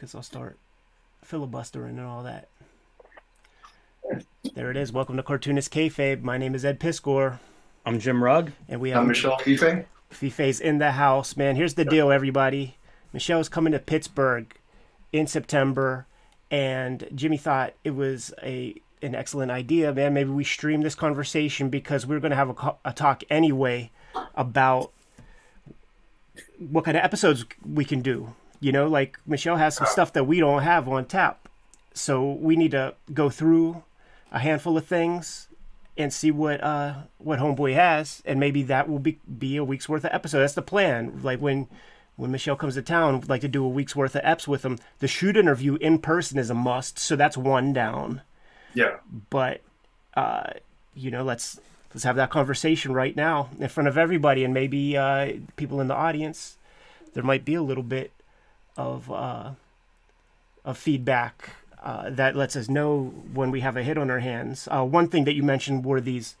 because I'll start filibustering and all that. There it is. Welcome to Cartoonist Kayfabe. My name is Ed Piskor, I'm Jim Rugg. and we have I'm Michel Fiffe. Fiffe's in the house, man. Here's the deal, everybody. Michel's coming to Pittsburgh in September, and Jimmy thought it was a an excellent idea, man. Maybe we stream this conversation because we're going to have a, a talk anyway about what kind of episodes we can do. You know, like Michel has some stuff that we don't have on tap, so we need to go through a handful of things and see what uh what homeboy has and maybe that will be be a week's worth of episode. That's the plan. Like when when michel comes to town we'd like to do a week's worth of eps with him. The shoot interview in person is a must so that's one down. Yeah. but uh you know let's let's have that conversation right now in front of everybody and maybe uh people in the audience. There might be a little bit of uh of feedback uh, that lets us know when we have a hit on our hands. Uh, one thing that you mentioned were these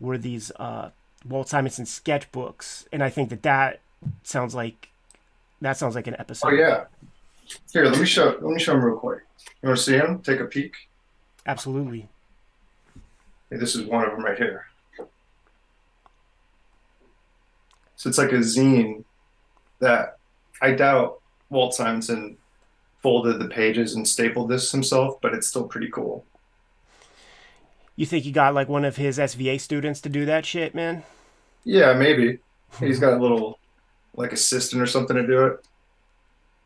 were these uh, Walt Simonson sketchbooks, and I think that that sounds like that sounds like an episode. Oh yeah. Here, let me show. Let me show them real quick. You want to see them? Take a peek. Absolutely. Hey, this is one of them right here. So it's like a zine that I doubt Walt Simonson folded the pages and stapled this himself, but it's still pretty cool. You think he got like one of his SVA students to do that shit, man? Yeah, maybe. He's got a little like assistant or something to do it.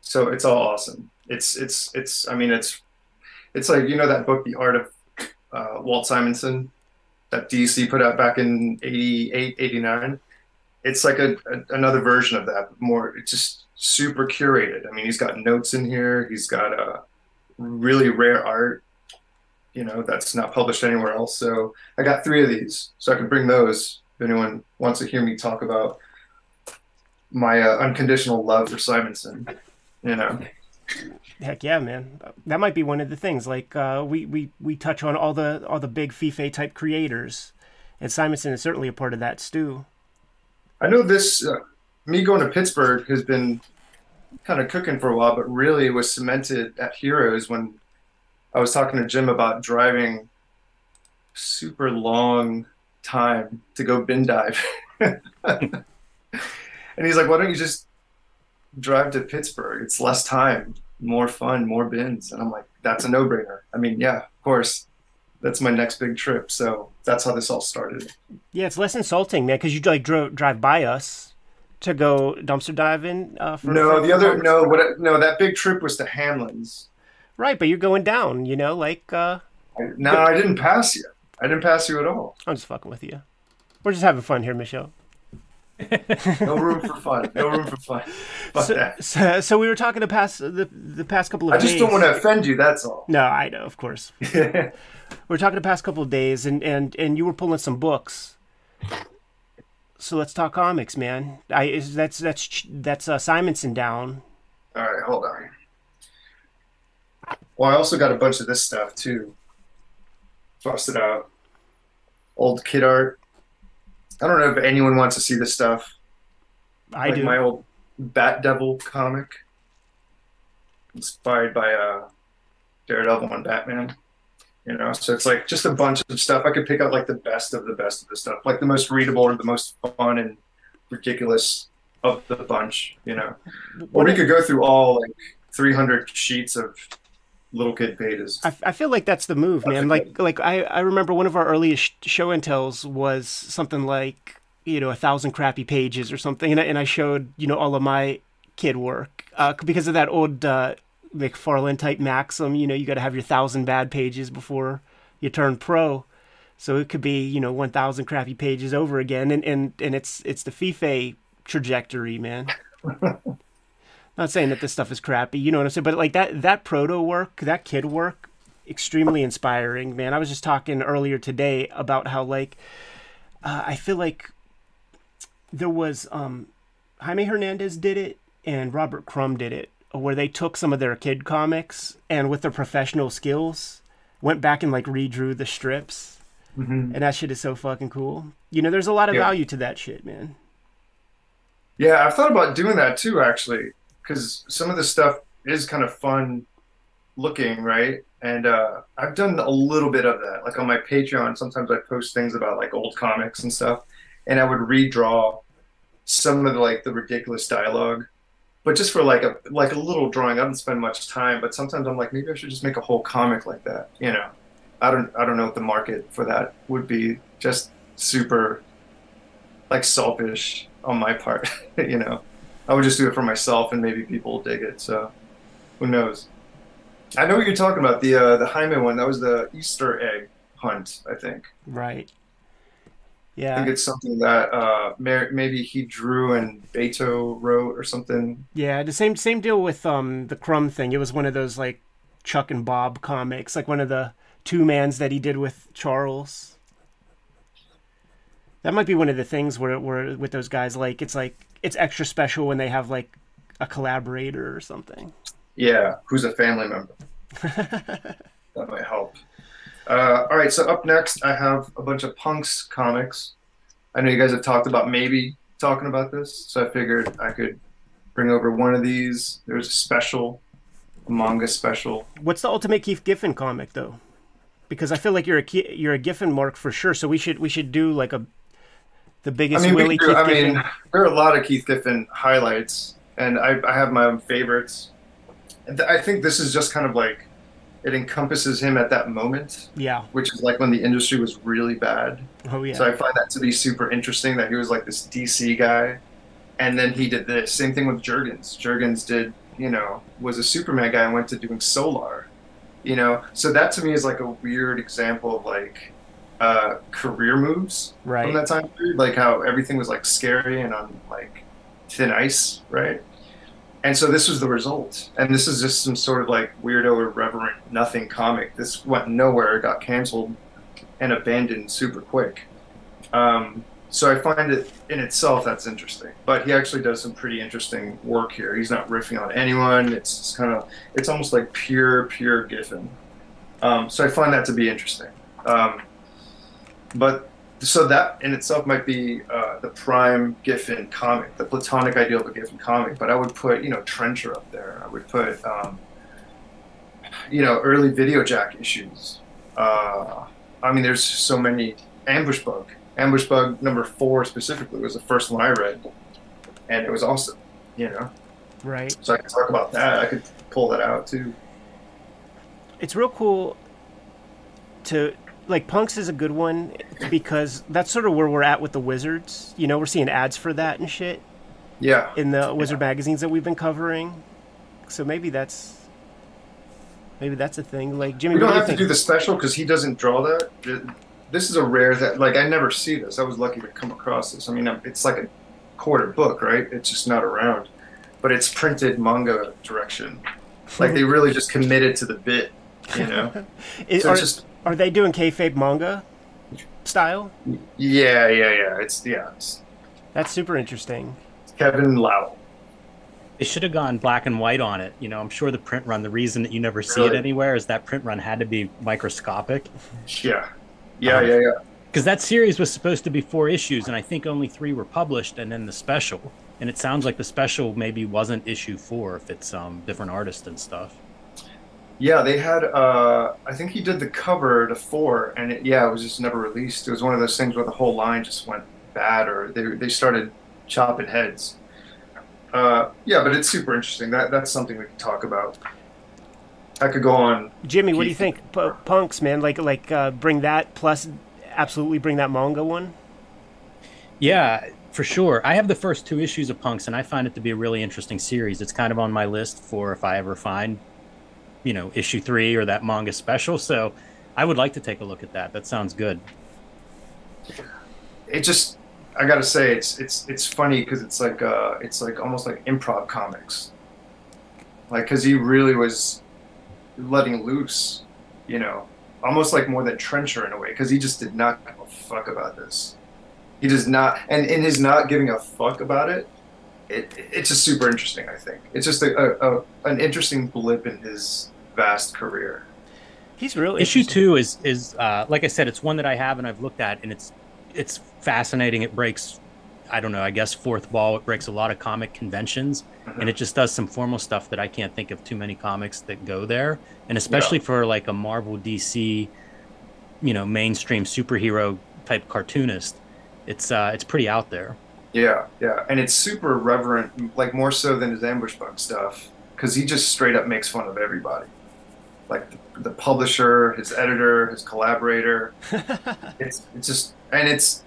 So it's all awesome. It's it's it's I mean it's it's like you know that book The Art of uh, Walt Simonson that DC put out back in 88 89 it's like a, a another version of that more it's just super curated. I mean he's got notes in here, he's got a really rare art you know that's not published anywhere else. So I got 3 of these so I can bring those if anyone wants to hear me talk about my uh, unconditional love for Simonson, you know. Heck yeah, man. That might be one of the things. Like uh, we, we we touch on all the all the big Fiffe type creators, and Simonson is certainly a part of that stew. I know this. Uh, me going to Pittsburgh has been kind of cooking for a while, but really was cemented at Heroes when I was talking to Jim about driving super long time to go bin dive. and he's like, why don't you just drive to Pittsburgh? It's less time, more fun, more bins. And I'm like, that's a no brainer. I mean, yeah, of course. That's my next big trip. So that's how this all started. Yeah, it's less insulting, man, because you like drove drive by us to go dumpster diving. Uh, for, no, for- the for other no, what no, that big trip was to Hamlin's. Right, but you're going down. You know, like uh, I- No, I didn't pass you. I didn't pass you at all. I'm just fucking with you. We're just having fun here, Michel. No room for fun. No room for fun. So, that. so, so we were talking the past the the past couple of I just days. don't want to offend you. That's all. No, I know, of course. we were talking the past couple of days, and and and you were pulling some books. So let's talk comics, man. I is that's that's that's uh, Simonson down. all right, hold on. Well, I also got a bunch of this stuff too. Busted out. Old kid art. I don't know if anyone wants to see this stuff. I like do. my old Bat Devil comic, inspired by uh, Daredevil and Batman. You know, so it's like just a bunch of stuff. I could pick out like the best of the best of the stuff, like the most readable or the most fun and ridiculous of the bunch. You know, or we could go through all like 300 sheets of little kid pages. I, I feel like that's the move, man. Like like I, I remember one of our earliest show and tells was something like you know a thousand crappy pages or something, and I, and I showed you know all of my kid work uh, because of that old uh, McFarlane type maxim. You know, you got to have your thousand bad pages before you turn pro. So it could be you know one thousand crappy pages over again, and and and it's it's the Fiffe trajectory, man. Not saying that this stuff is crappy, you know what I'm saying, but like that that proto work, that kid work, extremely inspiring, man. I was just talking earlier today about how like uh, I feel like there was um Jaime Hernandez did it and Robert Crumb did it, where they took some of their kid comics and with their professional skills went back and like redrew the strips, Mhm. and that shit is so fucking cool. You know, there's a lot of Yeah. value to that shit, man. Yeah, I've thought about doing that too, actually, because some of the stuff is kind of fun looking, right? And uh, I've done a little bit of that. Like on my Patreon, sometimes I post things about like old comics and stuff, and I would redraw some of the, like the ridiculous dialogue, but just for like a like a little drawing. I don't spend much time, but sometimes I'm like, maybe I should just make a whole comic like that. You know, I don't I don't know what the market for that would be. Just super like selfish on my part. you know, I would just do it for myself, and maybe people will dig it. So, who knows? I know what you're talking about. The uh, the Jaime one. That was the Easter egg hunt. I think. Right. I think it's something that uh, maybe he drew and Beto wrote or something. Yeah, the same same deal with um the Crumb thing. It was one of those like Chuck and Bob comics, like one of the two mans that he did with Charles. That might be one of the things where where with those guys like it's like it's extra special when they have like a collaborator or something. Yeah, who's a family member. that might help. Uh, all right, so up next, I have a bunch of Punx comics. I know you guys have talked about maybe talking about this, so I figured I could bring over one of these. There's a special, a manga special. What's the ultimate Keith Giffen comic though? Because I feel like you're a Ke- you're a Giffen mark for sure. So we should we should do like a the I biggest mean, Willie Keith I Giffen. mean, there are a lot of Keith Giffen highlights, and I, I have my own favorites. I think this is just kind of like it encompasses him at that moment, yeah. which is like when the industry was really bad. Oh yeah. So I find that to be super interesting that he was like this DC guy, and then he did this. Same thing with Jurgens. Jurgens did, you know, was a Superman guy and went to doing Solar, you know. So that to me is like a weird example of like uh, career moves right. from that time period, like how everything was like scary and on like thin ice, right? And so this was the result. And this is just some sort of like weirdo, irreverent, nothing comic. This went nowhere, got canceled and abandoned super quick. Um, so I find it in itself that's interesting. But he actually does some pretty interesting work here. He's not riffing on anyone. It's kind of, it's almost like pure, pure Giffen. Um, so I find that to be interesting. Um, but so that in itself might be uh, the prime Giffen comic, the platonic ideal of a Giffen comic. But I would put, you know, Trencher up there. I would put, um, you know, early Video Jack issues. Uh, I mean, there's so many. Ambush Bug, Ambush Bug number four specifically was the first one I read, and it was awesome. You know, Right. so I could talk about that. I could pull that out too. it's real cool to like punx is a good one because that's sort of where we're at with the wizards you know we're seeing ads for that and shit Yeah, in the wizard magazines that we've been covering so maybe that's maybe that's a thing like jimmy we don't do have to do the special because he doesn't draw that. This is a rare that like I never see this. I was lucky to come across this. I mean, it's like a quarter book, right? It's just not around, but it's printed manga direction. Like they really just committed to the bit, you know. Is- So it's just are they doing kayfabe manga style yeah, yeah, yeah. It's yeah. It's that's super interesting Kevin Lau. They should have gone black and white on it. You know, I'm sure the print run, the reason that you never see it anywhere is that print run had to be microscopic. Yeah, yeah, Um, yeah, yeah. Because that series was supposed to be four issues, and I think only three were published, and then the special. And it sounds like the special maybe wasn't issue four if it's um, different artists and stuff. Yeah, they had. Uh, I think he did the cover to four, and it, yeah, it was just never released. It was one of those things where the whole line just went bad, or they they started chopping heads. Uh, yeah, but it's super interesting. That that's something we could talk about. I could go on. jimmy what do you think P- punx man like like uh, bring that plus absolutely bring that manga one Yeah, for sure. I have the first two issues of Punx, and I find it to be a really interesting series. It's kind of on my list for if I ever find, you know, issue three or that manga special. So I would like to take a look at that. That sounds good. It just. I gotta say, it's it's it's funny because it's like uh, it's like almost like improv comics. Like, because he really was letting loose, you know, almost like more than Trencher in a way, because he just did not give a fuck about this. He does not, and in his not giving a fuck about it, it it's just super interesting. I think it's just a, a, a an interesting blip in his vast career. he's really issue two is is uh, like I said, it's one that I have and I've looked at, and it's it's fascinating. It breaks I don't know. I guess fourth wall it breaks a lot of comic conventions, Mhm. and it just does some formal stuff that I can't think of too many comics that go there. And especially for like a Marvel, DC, you know, mainstream superhero type cartoonist, it's uh, it's pretty out there. Yeah, yeah, and it's super reverent, like more so than his ambush bug stuff, because he just straight up makes fun of everybody, like the, the publisher, his editor, his collaborator. it's it's just and it's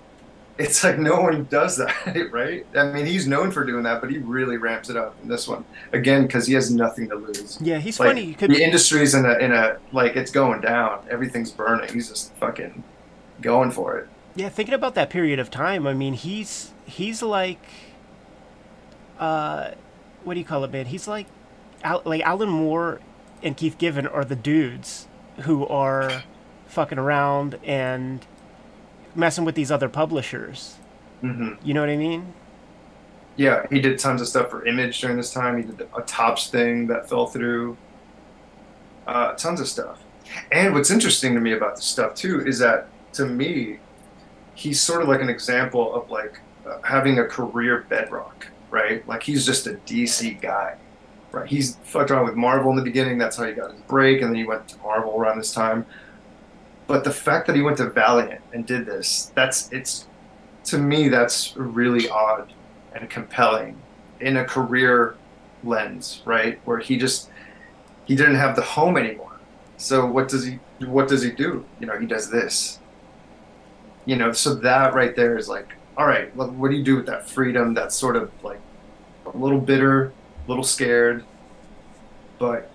it's like no one does that, right? I mean, he's known for doing that, but he really ramps it up in this one again because he has nothing to lose. Yeah, he's Like, funny. You could The industry's in a in a like it's going down. Everything's burning. He's just fucking going for it. Yeah, thinking about that period of time, I mean, he's he's like, uh, what do you call it, man? He's like, Al- like Alan Moore and Keith Giffen are the dudes who are fucking around and messing with these other publishers. hmm You know what I mean? Yeah, he did tons of stuff for Image during this time. He did a Topps thing that fell through. Uh, tons of stuff. And what's interesting to me about this stuff too is that to me, he's sort of like an example of like uh, having a career bedrock, right? Like he's just a DC guy, right? He's fucked around with Marvel in the beginning. That's how he got his break, and then he went to Marvel around this time. But the fact that he went to Valiant and did this, that's it's to me that's really odd and compelling in a career lens, right? Where he just he didn't have the home anymore. So what does he what does he do? You know, he does this. You know, so that right there is like, all right, what do you do with that freedom? That's sort of like a little bitter, a little scared, but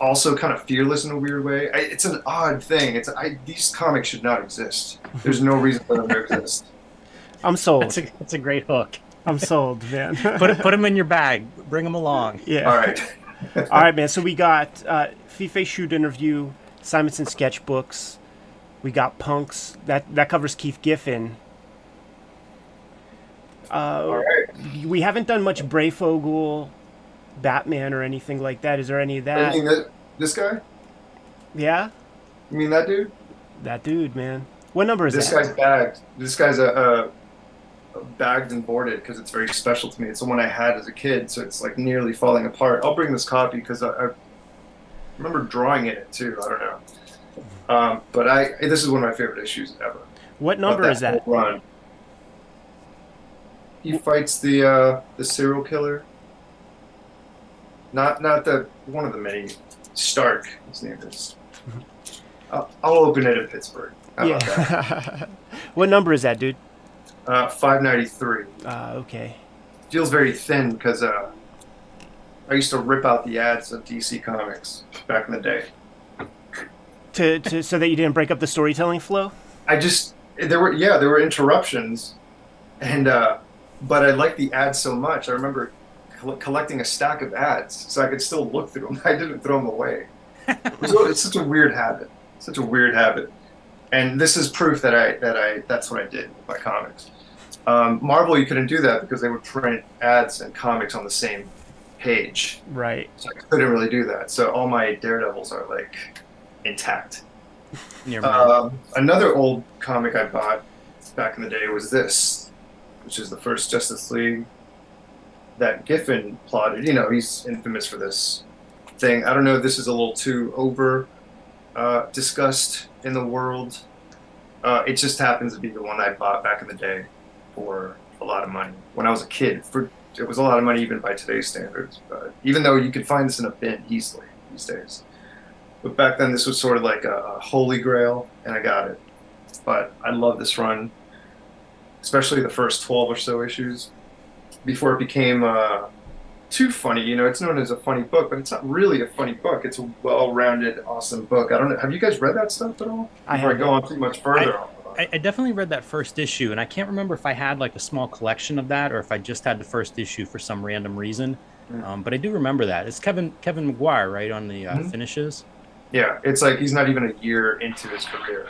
also kind of fearless in a weird way. I, it's an odd thing. It's I, these comics should not exist. There's no reason for them to exist. I'm sold. That's a that's a great hook. I'm sold, man. Put put them in your bag. Bring them along. yeah. All right. All right, man. So we got uh, Fiffe shoot interview, Simonson sketchbooks. We got punx. That that covers Keith Giffen. Uh, All right. we haven't done much Breyfogle, Batman, or anything like that. Is there any of I that? mean, that, this guy? Yeah, You mean that dude? that dude, man. What number is This that? guy's bagged. This guy's a, a, a bagged and boarded because it's very special to me. It's the one I had as a kid, so it's like nearly falling apart. I'll bring this copy because I, I remember drawing in it too. I don't know, um, but I this is one of my favorite issues ever. What number is that? Run. He fights the uh, the serial killer. Not not the one of the many. Stark. His name is. I'll, I'll open it in Pittsburgh. How about that? Yeah. what number is that, dude? Uh, 593. Uh, okay. Feels very thin because uh, I used to rip out the ads of DC Comics back in the day. To, to so that you didn't break up the storytelling flow. I just there were yeah there were interruptions, and uh, but I liked the ads so much. I remember collecting a stack of ads so I could still look through them. I didn't throw them away. Was, it's such a weird habit. Such a weird habit. And this is proof that I that I that's what I did with my comics. Um, Marvel, you couldn't do that because they would print ads and comics on the same page. Right. So I couldn't really do that. So all my Daredevils are like intact. Near. Um, another old comic I bought back in the day was this, which is the first Justice League that Giffen plotted. You know, he's infamous for this thing. I don't know if this is a little too over uh, discussed in the world. Uh, it just happens to be the one I bought back in the day for a lot of money when I was a kid. For it was a lot of money even by today's standards. But even though you could find this in a bin easily these days. But back then, this was sort of like a, a holy grail, and I got it. But I love this run, especially the first 12 or so issues before it became uh, too funny. You know, it's known as a funny book, but it's not really a funny book. It's a well rounded, awesome book. I don't know. Have you guys read that stuff at all? I Before I, go on too much further. I, I definitely read that first issue, and I can't remember if I had like a small collection of that or if I just had the first issue for some random reason. Mm. Um, but I do remember that. It's Kevin Kevin Maguire, right, on the uh, Mhm. finishes. yeah, it's like he's not even a year into his career.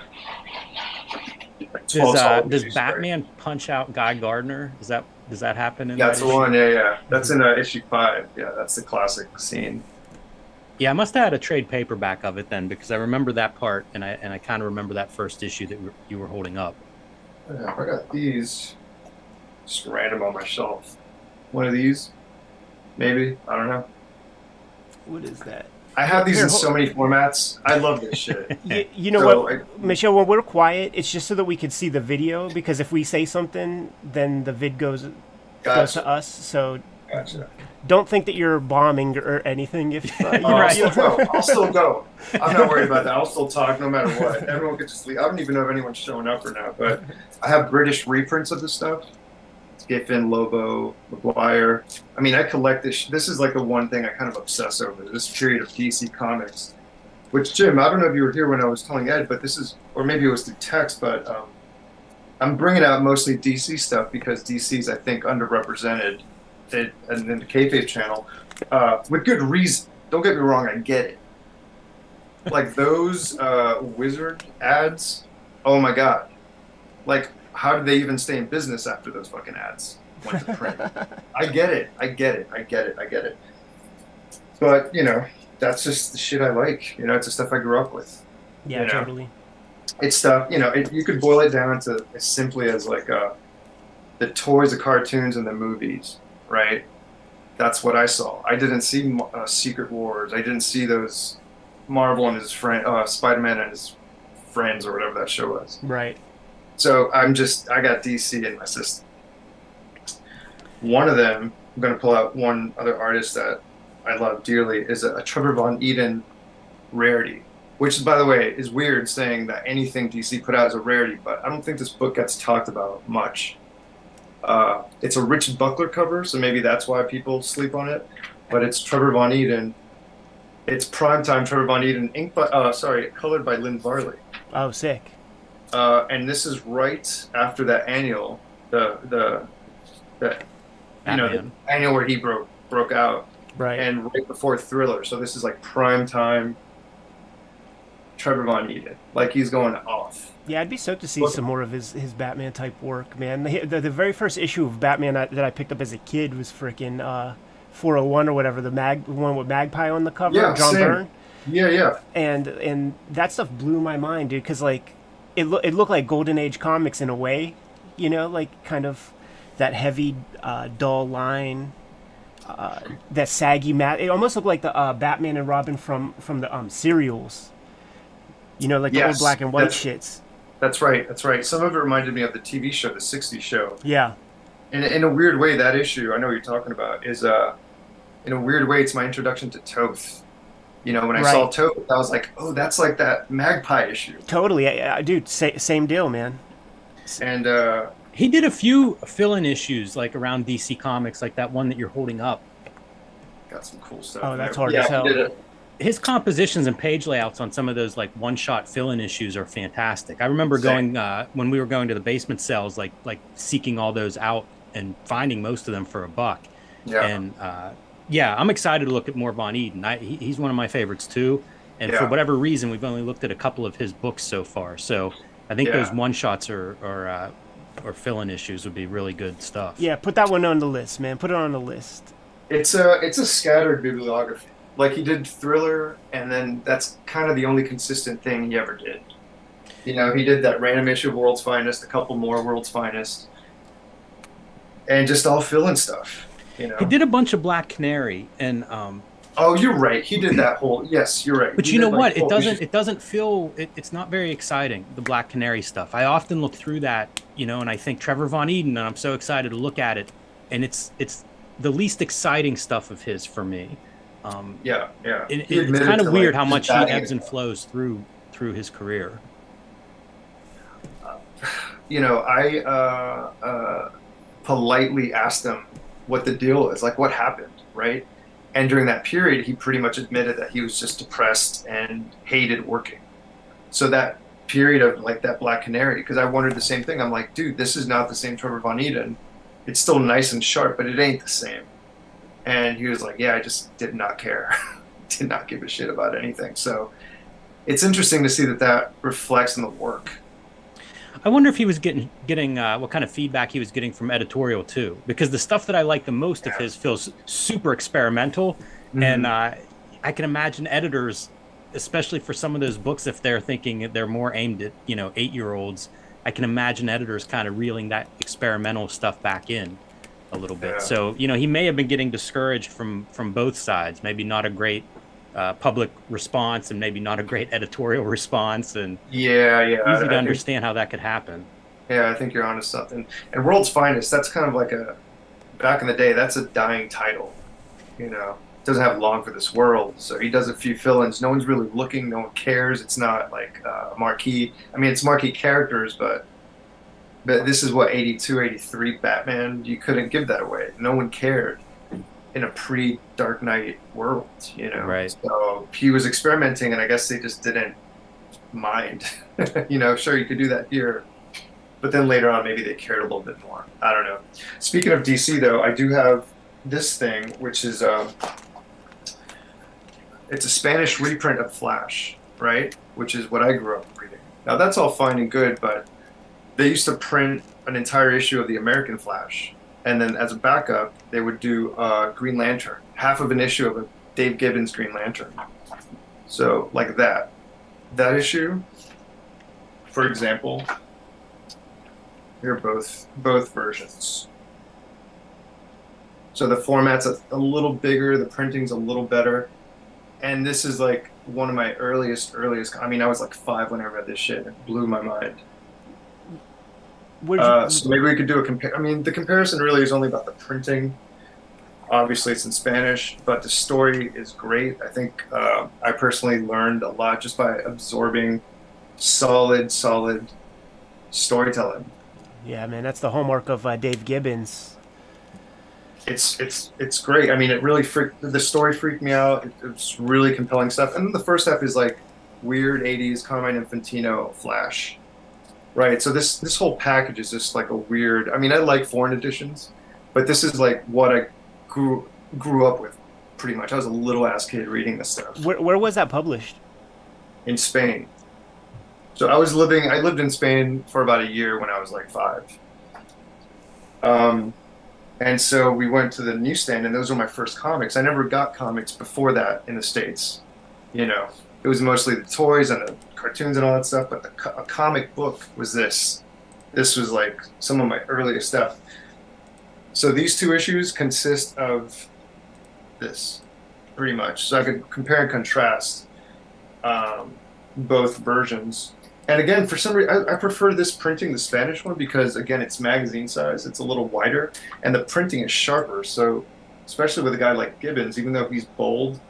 Like Does, uh, does issues, right? Batman punch out Guy Gardner? Is that does that happen in That's that the one. Yeah, yeah. That's in uh, issue five. Yeah, that's the classic scene. Yeah, I must have had a trade paperback of it then because I remember that part, and I and I kind of remember that first issue that you were holding up. Yeah, I got these. just random on my shelf. One of these, maybe. I don't know. What is that? I have these Here, in so many formats. I love this shit. You, you know So, what, I- Michel? When we're quiet, it's just so that we can see the video. Because if we say something, then the vid goes goes to us. So Gotcha. don't think that you're bombing or anything. If uh, you Oh, I'll Right. still go. I'll still go. I'm not worried about that. I'll still talk no matter what. Everyone gets to sleep. I don't even know if anyone's showing up or not, but I have British reprints of this stuff. Giffen, Lobo, Maguire. I mean, I collect this. This is like the one thing I kind of obsess over. This period of DC comics, which Jim, I don't know if you were here when I was telling Ed, but this is, or maybe it was through text, but um, I'm bringing out mostly DC stuff because DC's I think underrepresented, it, and in the kayfabe channel, uh, with good reason. Don't get me wrong, I get it. Like those uh, wizard ads, oh my god! Like, how did they even stay in business after those fucking ads went to print? I get it, I get it, I get it, I get it. But you know, that's just the shit I like. You know, it's the stuff I grew up with yeah, you know. totally. it's stuff you know it, you could boil it down to as simply as like uh, the toys the cartoons and the movies right that's what i saw i didn't see uh, secret wars i didn't see those marvel and his friend uh, spider-man and his friends or whatever that show was Right. So i'm just i got dc in my system. One of them i'm going to pull out one other artist that i love dearly is a, a trevor von eeden rarity which by the way is weird saying that anything dc put out is a rarity but i don't think this book gets talked about much. Uh, it's a rich buckler cover so maybe that's why people sleep on it but it's trevor von eeden. It's primetime trevor von eeden ink by uh, sorry colored by lynn varley. Oh, sick. Uh, and this is right after that annual, the the the you know the annual where he broke broke out, Right. and right before Thriller. So this is like prime time. Trevor Von Eeden, like he's going off. Yeah, I'd be stoked to see Look- some more of his, his Batman type work, man. The, the, the very first issue of Batman I, that I picked up as a kid was freaking uh, 401 or whatever, the mag one with Magpie on the cover, Yeah, John same. Byrne, Yeah, yeah, and and that stuff blew my mind, dude. Because like it loo- it looked like Golden Age comics in a way, you know, like kind of that heavy, uh, dull line. Uh, that saggy mat. It almost looked like the uh, Batman and Robin from from the um serials. You know, like the old black and white that's- shits. that's right, that's right. Some of it reminded me of the TV show, the '60s show. Yeah. in, in a weird way, that issue, I know what you're talking about, is uh, in a weird way, it's my introduction to Toth. You know, when I saw Right. Toth, I was like, oh, that's like that Magpie issue. Totally, yeah, yeah, dude. Sa- same deal, man. And uh, He did a few fill-in issues like around DC Comics, like that one that you're holding up. got some cool stuff. Oh, that's there. hard yeah, as he hell. did it. His compositions and page layouts on some of those like one-shot fill-in issues are fantastic. I remember Same. going uh, when we were going to the basement cells, like like seeking all those out and finding most of them for a buck. Yeah. And uh, yeah, I'm excited to look at more Von Eeden. I, he, he's one of my favorites too. And for whatever reason, we've only looked at a couple of his books so far. So I think those one shots or or uh, or fill-in issues would be really good stuff. Yeah, put that one on the list, man. Put it on the list. It's a it's a scattered bibliography. Like he did Thriller, and then that's kind of the only consistent thing he ever did. You know, he did that random issue of World's Finest, a couple more World's Finest, and just all fill-in stuff. You know. He did a bunch of Black Canary, and um, Oh, you're right. He did that whole. Yes, you're right. but He you know like, what? It doesn't. It doesn't feel. It, it's not very exciting. The Black Canary stuff. I often look through that, you know, and I think Trevor Von Eeden, and I'm so excited to look at it, and it's it's the least exciting stuff of his for me. Um, Yeah, yeah. it, it's kind of weird like, how much he ebbs and flows through through his career. you know, I uh, uh, politely asked him what the deal is, like what happened, right? And during that period, he pretty much admitted that he was just depressed and hated working. So that period of like that Black Canary, because I wondered the same thing. I'm like, dude, this is not the same Trevor Von Eeden. It's still nice and sharp, but it ain't the same. And he was like, yeah, I just did not care, did not give a shit about anything. So it's interesting to see that that reflects in the work. I wonder if he was getting getting uh, what kind of feedback he was getting from editorial too, because the stuff that I like the most of his feels super experimental, and uh, I can imagine editors, especially for some of those books, if they're thinking they're more aimed at you know eight year olds, I can imagine editors kind of reeling that experimental stuff back in a little bit. Yeah. So you know, he may have been getting discouraged from from both sides. Maybe not a great uh, public response, and maybe not a great editorial response. And Yeah, yeah. I- I easy to think- understand how that could happen. Yeah, I think you're onto something. And World's Finest, that's kind of like a back in the day, that's a dying title. You know, doesn't have long for this world. So he does a few fill-ins. No one's really looking. No one cares. It's not like uh, marquee. I mean, it's marquee characters, but but this is what 82, 83 Batman. You couldn't give that away. No one cared in a pre-Dark Knight world. You know, Right. So he was experimenting, and I guess they just didn't mind. you know, sure you could do that here, but then later on maybe they cared a little bit more. I don't know. Speaking of DC, though, I do have this thing, which is um, it's a Spanish reprint of Flash, right? Which is what I grew up reading. Now that's all fine and good, but they used to print an entire issue of the American Flash, and then as a backup, they would do uh, Green Lantern, half of an issue of a Dave Gibbons Green Lantern. So like that, that issue, for example, here are both both versions. So the format's a, a little bigger, the printing's a little better, and this is like one of my earliest earliest. I mean, I was like five when I read this shit. It blew my mind. Where'd you, Uh, so maybe we could do a compare. I mean, the comparison really is only about the printing. Obviously, it's in Spanish, but the story is great. I think uh, I personally learned a lot just by absorbing solid, solid storytelling. yeah, man, that's the hallmark of uh, Dave Gibbons. It's it's it's great. I mean, it really freaked. The story freaked me out. It, it's really compelling stuff. And then the first half is like weird '80s Carmine Infantino Flash, right? So this this whole package is just like a weird. I mean, I like foreign editions, but this is like what I grew grew up with, pretty much. I was a little ass kid reading this stuff Where, where was that published? in Spain. So I was living. I lived in Spain for about a year when I was like five. Um, and so we went to the newsstand, and those were my first comics. I never got comics before that in the states. You know, it was mostly the toys and the cartoons and all that stuff. But a comic book was this. This was like some of my earliest stuff. So these two issues consist of this, pretty much. So I could compare and contrast um, both versions. And again, for some reason, I, I prefer this printing, the Spanish one, because again, it's magazine size. It's a little wider, and the printing is sharper. So, especially with a guy like Gibbons, even though he's bold,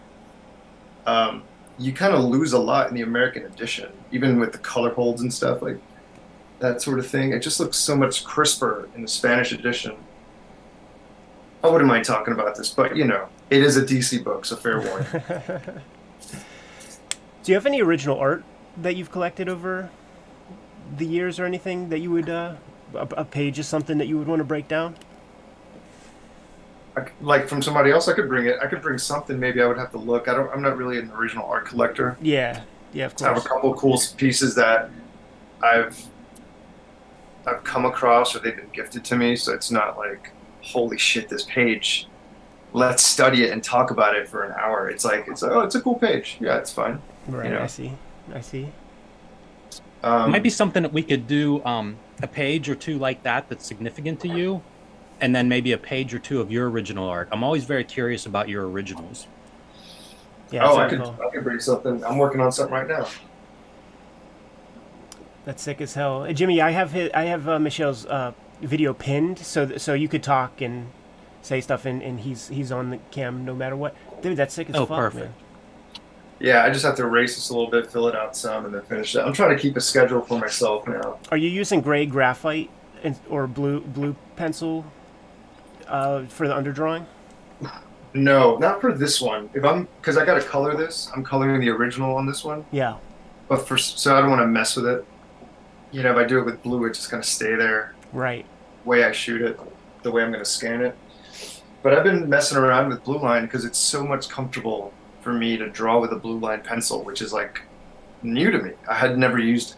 um, you kind of lose a lot in the American edition, even with the color holds and stuff like that sort of thing. It just looks so much crisper in the Spanish edition. I wouldn't mind talking about this, but you know, it is a DC book, so fair warning. Do you have any original art that you've collected over the years or anything that you would, uh, a, a page is something that you would want to break down? I c like from somebody else, I could bring it. I could bring something. Maybe I would have to look. I don't. I'm not really an original art collector. Yeah, yeah, of I have a course. couple cool pieces that I've I've come across or they've been gifted to me. So it's not like holy shit, this page. Let's study it and talk about it for an hour. It's like it's like, oh, it's a cool page. Yeah, it's fine. Right, know. I see. I see. Um, Might be something that we could do um, a page or two like that that's significant to you, and then maybe a page or two of your original art. I'm always very curious about your originals. Yeah, oh, I could cool. I could bring something. I'm working on something right now. That's sick as hell. Uh, Jimmy, I have his, I have uh, Michel's uh, video pinned, so th- so you could talk and say stuff, and, and he's he's on the cam no matter what. Dude, that's sick as Oh, fuck, perfect. man. Yeah, I just have to erase this a little bit, fill it out some, and then finish it. I'm trying to keep a schedule for myself now. Are you using gray graphite and, or blue blue pencil uh, for the underdrawing? No, not for this one. If I'm because I got to color this, I'm coloring the original on this one. Yeah. But for so I don't want to mess with it. You know, if I do it with blue, it's just gonna stay there. Right. way I shoot it, the way I'm gonna scan it. But I've been messing around with blue line because it's so much comfortable for me to draw with a blue line pencil, which is like new to me. I had never used it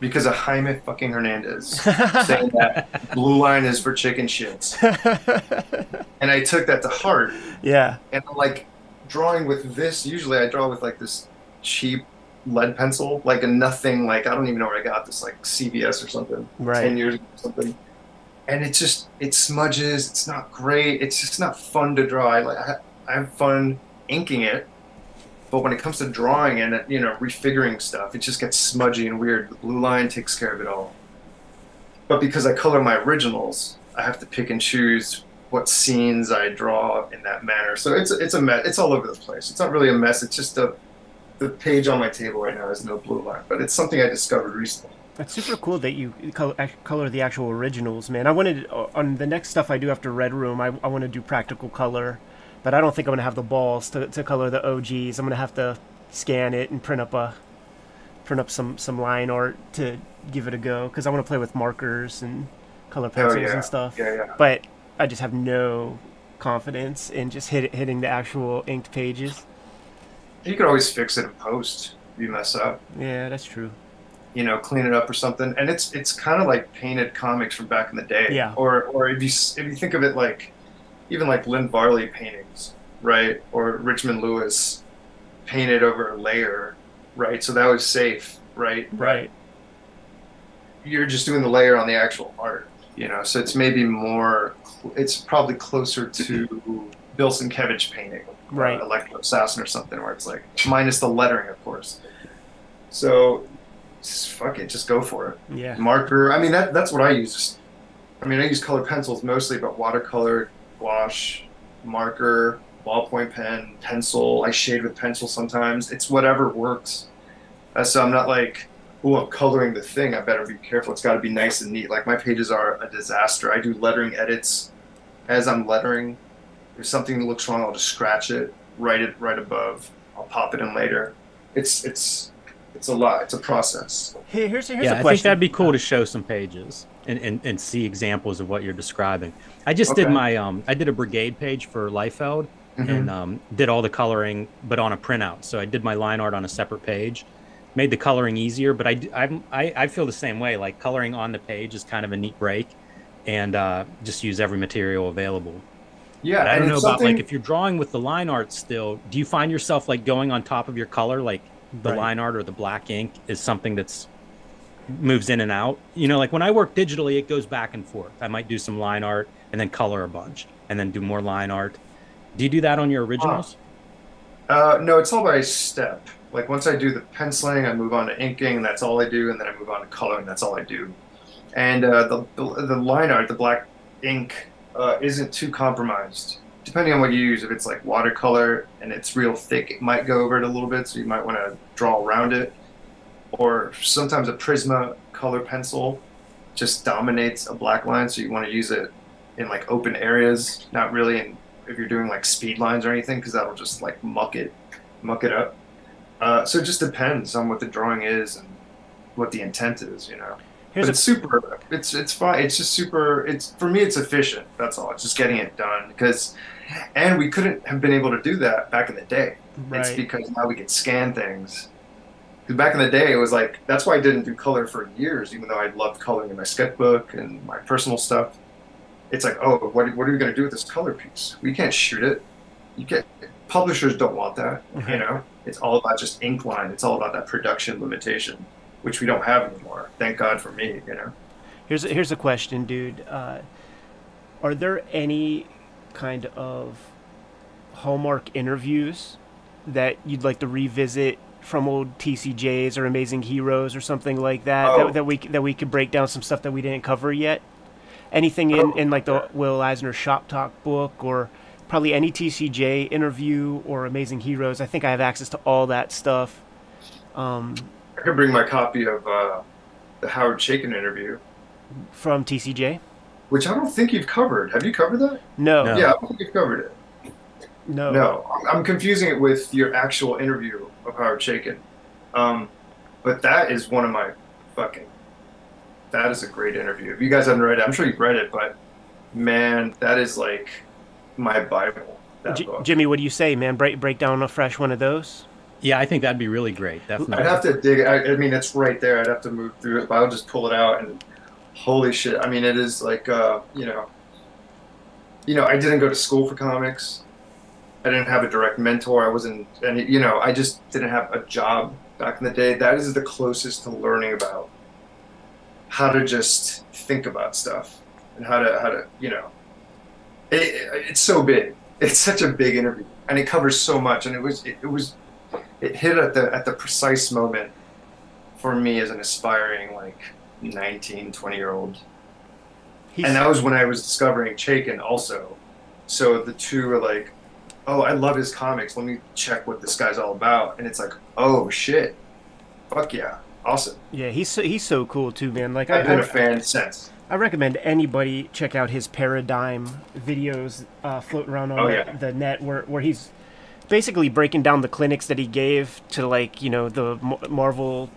because of Jaime fucking Hernandez saying that blue line is for chicken shits, and I took that to heart. yeah. And I'm like drawing with this. Usually, I draw with like this cheap lead pencil, like a nothing, like I don't even know where I got this, like CVS or something, Right. ten years ago or something. And it's just it smudges. It's not great. It's just not fun to draw. I like I, I have fun inking it, but when it comes to drawing and you know refiguring stuff, it just gets smudgy and weird. The blue line takes care of it all. But because I color my originals, I have to pick and choose what scenes I draw in that manner. So it's it's a mess. It's all over the place. It's not really a mess. It's just a the page on my table right now has no blue line, but it's something I discovered recently. That's super cool that you color, color the actual originals, man. I wanted uh, on the next stuff I do after Red Room, I, I want to do practical color, but I don't think I'm gonna have the balls to, to color the OGs. I'm gonna have to scan it and print up a print up some some line art to give it a go because I want to play with markers and color oh, pencils oh yeah, and stuff. yeah, yeah. But I just have no confidence in just hit, hitting the actual inked pages. You could always fix it in post if you mess up. Yeah, that's true. You know, clean it up or something. And it's it's kind of like painted comics from back in the day. Yeah. Or or if you if you think of it like even like Lynn Varley paintings, right? Or Richmond Lewis painted over a layer, right? So that was safe, right? Right. You're just doing the layer on the actual art, you know. So it's maybe more. It's probably closer to Bill Sienkiewicz painting, Right. uh, Elektra Assassin or something, where it's like minus the lettering, of course. So, just fuck it, just go for it. Yeah. Marker. I mean, that that's what I use. I mean, I use colored pencils mostly, but watercolor, gouache, marker, ballpoint pen, pencil. I shade with pencil sometimes. It's whatever works. Uh, so I'm not like, oh, I'm coloring the thing. I better be careful. It's got to be nice and neat. Like my pages are a disaster. I do lettering edits as I'm lettering. If something looks wrong, I'll just scratch it, write it right above. I'll pop it in later. It's it's it's a lot. It's a process. Hey, here's here's yeah, a I question. think that'd be cool to show some pages and, and, and see examples of what you're describing. I just did my um I did a brigade page for Liefeld Mhm. and um, did all the coloring, but on a printout. So I did my line art on a separate page, made the coloring easier. But I d- I'm, I I feel the same way. Like coloring on the page is kind of a neat break, and uh, just use every material available. Yeah, But I don't know it's about like if you're drawing with the line art still. Do you find yourself like going on top of your color, like the Right. line art or the black ink is something that's moves in and out? You know, like when I work digitally, it goes back and forth. I might do some line art and then color a bunch, and then do more line art. Do you do that on your originals? Uh, no, it's all by step. Like once I do the penciling, I move on to inking, and that's all I do, and then I move on to coloring, that's all I do. And uh, the, the the line art, the black ink, uh, isn't too compromised. Depending on what you use, if it's like watercolor and it's real thick, it might go over it a little bit, so you might want to draw around it. Or sometimes a Prisma color pencil just dominates a black line, so you want to use it in like open areas, not really in if you're doing like speed lines or anything, because that'll just like muck it, muck it up. Uh, so it just depends on what the drawing is and what the intent is, you know. Here's but it's super. It's it's fine. It's just super. It's for me. It's efficient. That's all. It's just getting it done because, and we couldn't have been able to do that back in the day. It's because now we can scan things. Because back in the day, it was like that's why I didn't do color for years, even though I loved coloring in my sketchbook and my personal stuff. It's like, oh, what, what are we going to do with this color piece? We can't shoot it. You get publishers don't want that. You Mhm. know, it's all about just ink line. It's all about that production limitation, which we don't have anymore. Thank God for me. You know. Here's a, here's a question, dude. Uh, are there any kind of Hallmark interviews that you'd like to revisit from old TCJs or Amazing Heroes or something like that Oh. that, that we that we could break down some stuff that we didn't cover yet? Anything in, Oh, in like the. Will Eisner Shop Talk book or probably any TCJ interview or Amazing Heroes? I think I have access to all that stuff. Um, I could bring my copy of uh, the Howard Chaykin interview, from TCJ? which I don't think you've covered. Have you covered that? No, No. Yeah, I don't think you've covered it. no, No, I'm- I'm confusing it with your actual interview of Howard Chaykin. Um, but that is one of my fucking. That is a great interview. If you guys haven't read it, I'm sure you've read it, but man, that is like my Bible. J- Jimmy, what do you say, man? Break break down a fresh one of those. Yeah, I think that'd be really great. Definitely. I'd have to dig. I, I mean, it's right there. I'd have to move through it, but I'll just pull it out and holy shit! I mean, it is like uh, you know, you know, I didn't go to school for comics. I didn't have a direct mentor. I wasn't, and you know, I just didn't have a job back in the day. That is the closest to learning about how to just think about stuff and how to how to you know. It, it's so big. It's such a big interview, and it covers so much. And it was it, it was it hit at the at the precise moment for me as an aspiring like 19, 20 year old. He's, And that was when I was discovering Chaykin also. So the two were like, oh, I love his comics. Let me check what this guy's all about. And it's like, oh shit, fuck yeah, awesome. yeah, he's so, he's so cool too, man. Like I've I, been I, a fan since. I recommend anybody check out his Paradigm videos uh, floating around on Oh, the, yeah. the net, where where he's basically breaking down the clinics that he gave to like you know the Marvel,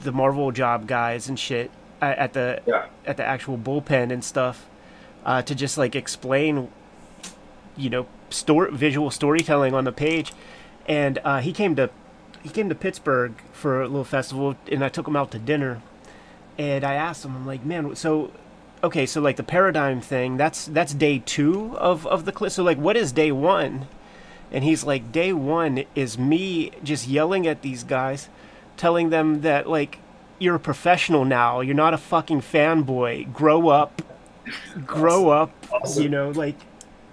the Marvel job guys and shit at the Yeah. at the actual bullpen and stuff, uh, to just like explain, you know, store visual storytelling on the page, and uh, he came to he came to Pittsburgh for a little festival, and I took him out to dinner, and I asked him, I'm like, man, so okay, so like the paradigm thing, that's that's day two of of the clip. So like, what is day one? And he's like, day one is me just yelling at these guys, telling them that like you're a professional now. You're not a fucking fanboy. Grow up. Grow up. Awesome. You know, like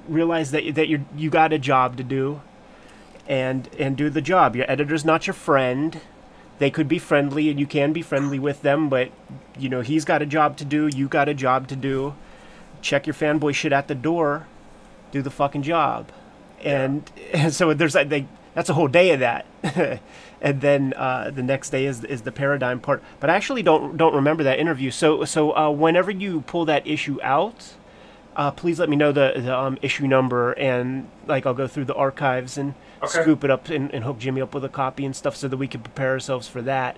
realize that that you you got a job to do, and and do the job. Your editor's not your friend. They could be friendly, and you can be friendly with them, but you know he's got a job to do. You got a job to do. Check your fanboy shit at the door. Do the fucking job, and, and so there's like they, that's a whole day of that, and then uh, the next day is is the paradigm part. But I actually don't don't remember that interview. So so uh, whenever you pull that issue out, uh, please let me know the, the um, issue number and like I'll go through the archives and Okay. scoop it up and, and hook Jimmy up with a copy and stuff so that we can prepare ourselves for that.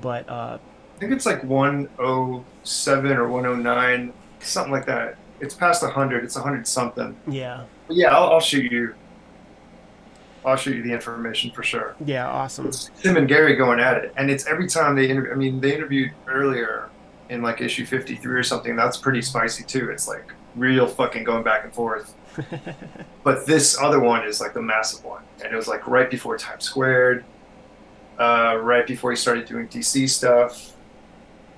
But uh, I think it's like 107 or 109, something like that. It's past 100. It's 100 something. yeah, yeah, I'll, I'll shoot you. I'll shoot you the information for sure. yeah, awesome. It's Tim and Gary going at it, and it's every time they interview. I mean, they interviewed earlier in like issue 53 or something. That's pretty spicy too. It's like real fucking going back and forth. but this other one is like the massive one, and it was like right before Times Squared, uh, right before he started doing DC stuff.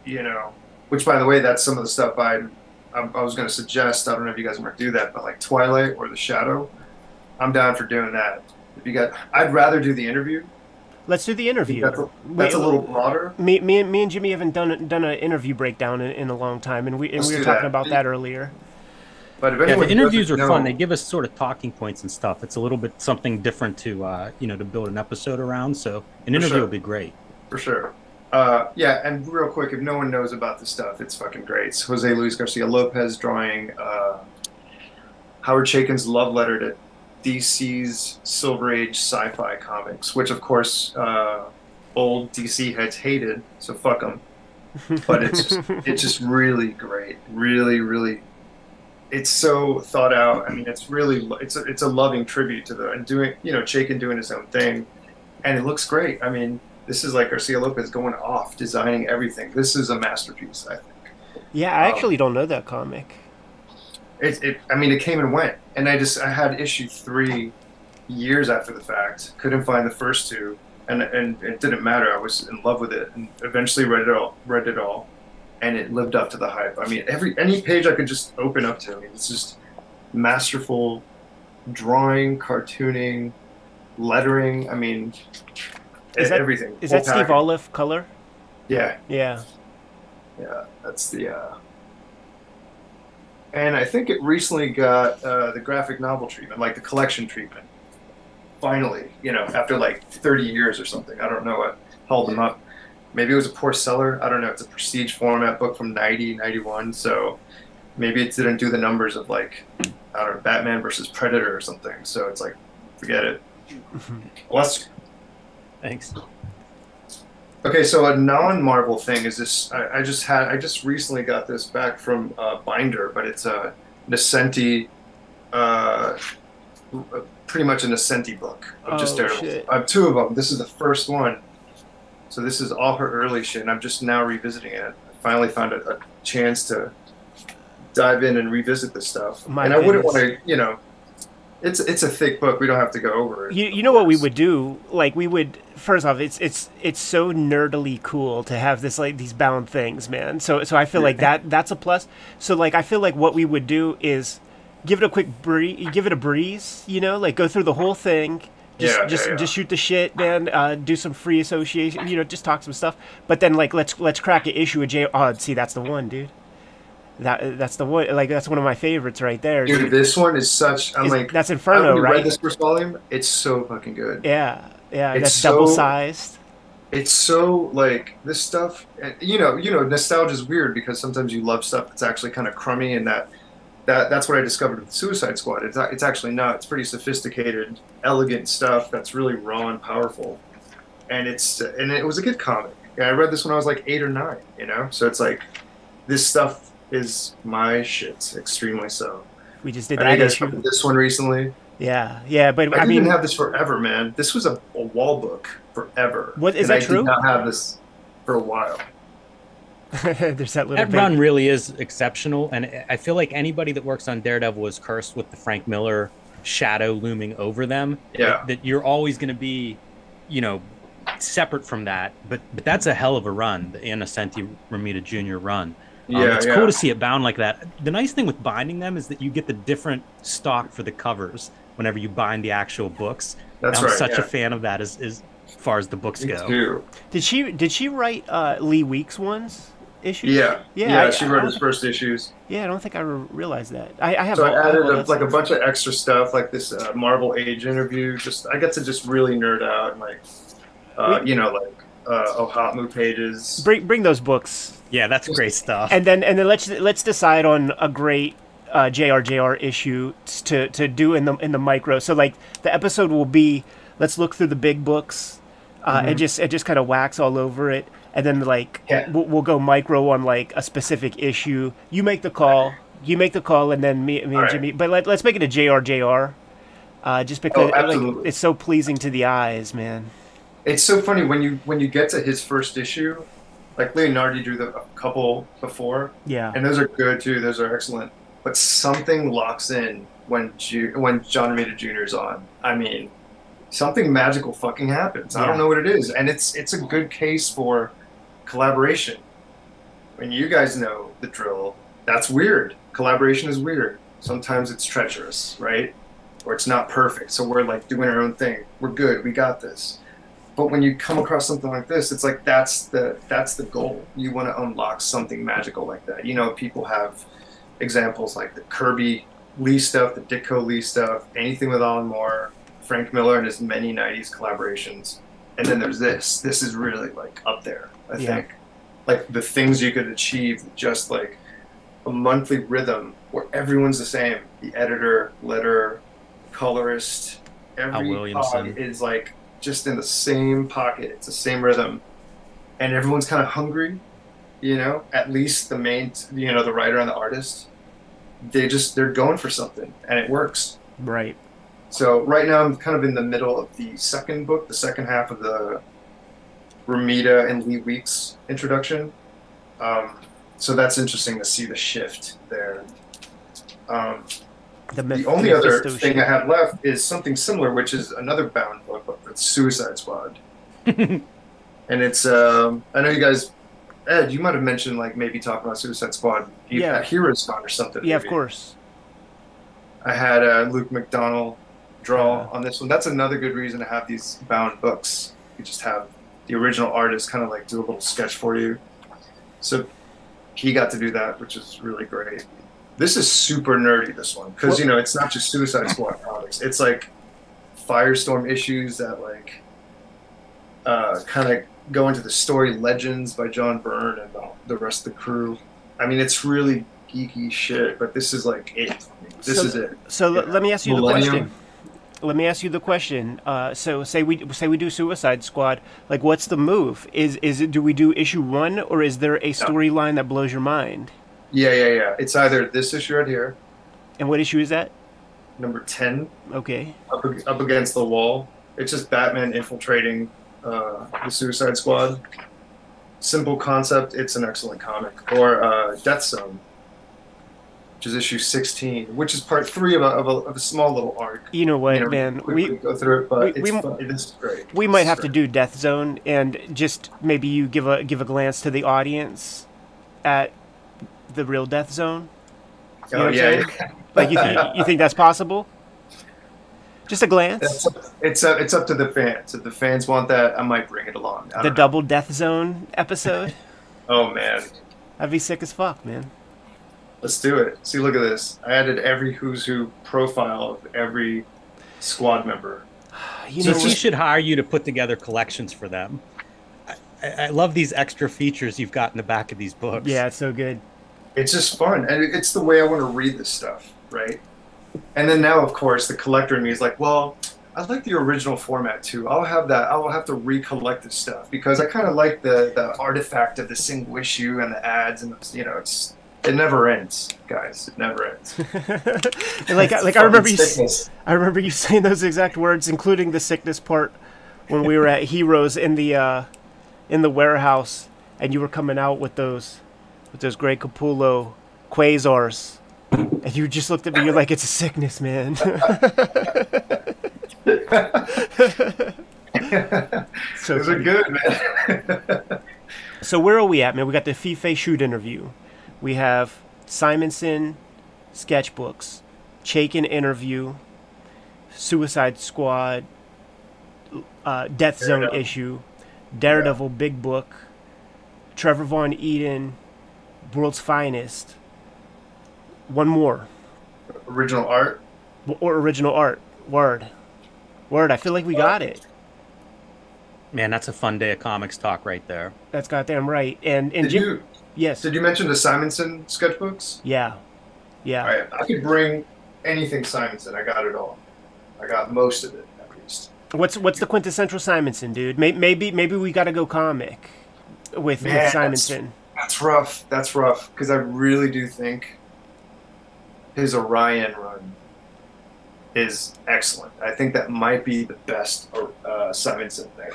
You know, which by the way, that's some of the stuff I I, I was going to suggest. I don't know if you guys want to do that, but like Twilight or The Shadow, I'm down for doing that. If you got, I'd rather do the interview. Let's do the interview. That's a, that's a little broader. Me, me, and- me and Jimmy haven't done done an interview breakdown in, in a long time, and we and Let's we were talking that. about that earlier. But if Yeah, the interviews are doesn't fun. They give us sort of talking points and stuff. It's a little bit something different to uh, you know to build an episode around. So an interview sure. will be great. for sure. Uh, yeah, and real quick, if no one knows about this stuff, it's fucking great. It's Jose Luis Garcia Lopez drawing uh, Howard Chaykin's love letter to DC's Silver Age sci-fi comics, which of course uh, old DC heads hated, so fuck them. But it's just, it's just really great, really, really. It's so thought out. I mean, it's really it's a, it's a loving tribute to the and doing you know Chaykin doing his own thing, and it looks great. I mean, this is like Garcia Lopez going off, designing everything. This is a masterpiece, I think. Yeah, I Um, actually don't know that comic. It, it, I mean, it came and went, and I just I had issue three years after the fact. Couldn't find the first two, and and it didn't matter. I was in love with it, and eventually read it all. Read it all, and it lived up to the hype. I mean, every any page I could just open up to. I mean, it's just masterful drawing, cartooning, lettering. I mean, Is that- everything. Is that Steve package. Oliff color? Yeah, Yeah. Yeah, that's the. Uh... And I think it recently got uh, the graphic novel treatment, like the collection treatment. Finally, you know, after like 30 years or something. I don't know what held them up. Maybe it was a poor seller. I don't know. It's a prestige format book from 90, 91. So maybe it didn't do the numbers of like, I don't know, Batman versus Predator or something. So it's like, forget it. Well, that's Thanks. Okay, so a non-Marvel thing is this. I, I just had. I just recently got this back from uh, Binder, but it's a Nocenti, uh, pretty much a Nocenti book of just Oh, shit. I have two of them. This is the first one. So this is all her early shit, and I'm just now revisiting it. I finally found a, a chance to dive in and revisit this stuff. My and I wouldn't want to, you know, It's it's a thick book. We don't have to go over it. You, you know what we would do? Like we would first off, it's it's it's so nerdily cool to have this like these bound things, man. So so I feel like that that's a plus. So like I feel like what we would do is give it a quick breeze, give it a breeze, you know, like go through the whole thing. Just Yeah, just yeah, yeah. just shoot the shit, man. Uh, do some free association, you know, just talk some stuff. But then like let's let's crack an issue of J. Oh, see, that's the one, dude. That that's the one. Like that's one of my favorites right there. Dude, this one is such. I'm Is- like, that's Inferno, right? read this first volume. It's so fucking good. Yeah, yeah. It's that's so- double sized. It's so like this stuff. You know, you know, nostalgia is weird because sometimes you love stuff that's actually kind of crummy, and that that that's what I discovered with Suicide Squad. It's not, it's actually not. It's pretty sophisticated, elegant stuff that's really raw and powerful, and it's and it was a good comic. Yeah, I read this when I was like eight or nine. You know, so it's like this stuff is my shit, extremely so. We just did I know that you guys issue. this one recently. Yeah, yeah, but I, I, mean, didn't have this forever, man. This was a, a wall book forever. What- is and that I true? Did not have this for a while. there's that little That bit. run really is exceptional, and I feel like anybody that works on Daredevil is cursed with the Frank Miller shadow looming over them. Yeah. That, that you're always going to be, you know, separate from that. But but that's a hell of a run, the Innocenti Romita Jr. run. Um, Yeah, it's yeah. cool to see it bound like that. The nice thing with binding them is that you get the different stock for the covers whenever you bind the actual books. That's I'm right. such yeah. a fan of that as, as far as the books Me go. too. Did she did she write uh, Lee Weeks ones issues? Yeah, Yeah, yeah. I- she wrote don't- his first issues. Yeah, I don't think I re- realized that. I, I have. So all- I added a, like a bunch of extra stuff, like this uh, Marvel Age interview. Just I got to just really nerd out and like, uh, you know, like uh, OHOTMU pages. Bring bring those books, Yeah, that's great stuff. and then and then let's let's decide on a great uh, JRJR issue to to do in the in the micro. So like the episode will be let's look through the big books, uh, and just and just kind of wax all over it, and then like Yeah. we'll, we'll go micro on like a specific issue. You make the call. You make the call, and then me, me and All right. Jimmy. But let, let's make it a JRJR. Uh, just because Oh, absolutely. it's so pleasing to the eyes, man. It's so funny when you when you get to his first issue, like Leonardi drew the a couple before, Yeah. and those are good too. Those are excellent. But something locks in when Ju- when John Romita Jr. is on. I mean, something magical fucking happens. I don't know what it is, and it's it's a good case for collaboration. When you guys know the drill, that's weird. Collaboration is weird. Sometimes it's treacherous, right? Or it's not perfect. So we're like doing our own thing. We're good. We got this. But when you come across something like this, it's like that's the that's the goal. You want to unlock something magical like that. You know, people have examples like the Kirby Lee stuff, the Ditko Lee stuff, anything with Alan Moore, Frank Miller, and his many '90s collaborations. And then there's this. This is really like up there. I Yeah. think, like the things you could achieve just like a monthly rhythm where everyone's the same. The editor, letterer, colorist, every Williamson. is like just in the same pocket. It's the same rhythm, and everyone's kind of hungry. You know, at least the main, you know, the writer and the artist, they just they're going for something, and it works. Right. So right now I'm kind of in the middle of the second book, the second half of the Romita and Lee Weeks introduction. Um, so that's interesting to see the shift there. Um, The, the Meph- only other thing. I have left is something similar, which is another bound book, but it's Suicide Squad. and it's um, I know you guys, Ed, you might have mentioned like maybe talking about Suicide Squad Yeah. Heroes Con or something. Yeah, of course. I had uh, Luke McDonnell draw on this one. That's another good reason to have these bound books. You just have the original artist kind of like do a little sketch for you. So he got to do that, which is really great. This is super nerdy. This one because you know it's not just Suicide Squad comics. It's like Firestorm issues that like uh, kind of go into the story Legends by John Byrne and the, the rest of the crew. I mean, it's really geeky shit, but this is like it. This So- is it. So Yeah. let me ask you the question. Let me ask you the question. Uh, so say we say we do Suicide Squad. Like, what's the move? Is is it do we do issue one or is there a storyline that blows your mind? Yeah, yeah, yeah. It's either this issue right here, And what issue is that? number 10, Okay. up, up against the wall. It's just Batman infiltrating uh, the Suicide Squad. Simple concept. It's an excellent comic. Or uh, Death Zone. which is issue 16, which is part three of a, of a, of a small little arc. You know what, You know, man? quickly We go through it, but we- it's we- fun. It is great. we might It's have to do Death Zone and just maybe you give a give a glance to the audience at the real Death Zone. You know Oh what I'm yeah, saying? Like you, th- you think that's possible? Just a glance. It's up, it's up, it's up to the fans. If the fans want that, I might bring it along. The know. double Death Zone episode. Oh man, That'd be sick as fuck, man. let's do it. See, look at this. I added every Who's Who profile of every squad member. You So know, it's we just- should hire you to put together collections for them. I, I, I love these extra features you've got in the back of these books. yeah, it's so good. It's just fun, and it's the way I want to read this stuff, right? And then now, of course, the collector in me is like, well, I like the original format too. I'll have that. I'll have to recollect this stuff because I kind of like the the artifact of the single issue and the ads, and you know, it's it never ends, guys. It never ends. Like, It's like I remember you. I remember you saying those exact words, including the sickness part, when we were at Heroes in the uh, in the warehouse, and you were coming out with those with those Greg Capullo quasars, and you just looked at me. You're like, "It's a sickness, man." so Those are good, man. So where are we at, man? We got the Fiffe shoot interview. We have Simonson sketchbooks, Chaykin interview, Suicide Squad, uh, Death Zone issue, Daredevil big book, Trevor Von Eeden, World's Finest. One more, Original art. Or original art. Word, word. I feel like we got it. Man, that's a fun day of comics talk right there. That's goddamn right. And and Did Jim, you yes, did you mention the Simonson sketchbooks? yeah, yeah. All right, I could bring anything Simonson. I got it all. I got most of it at least. What's what's the quintessential Simonson, dude? May- Maybe maybe we got to go comic with, Man, with that's- Simonson. That's rough. That's rough because I really do think his Orion run is excellent. I think that might be the best uh, Simonson thing.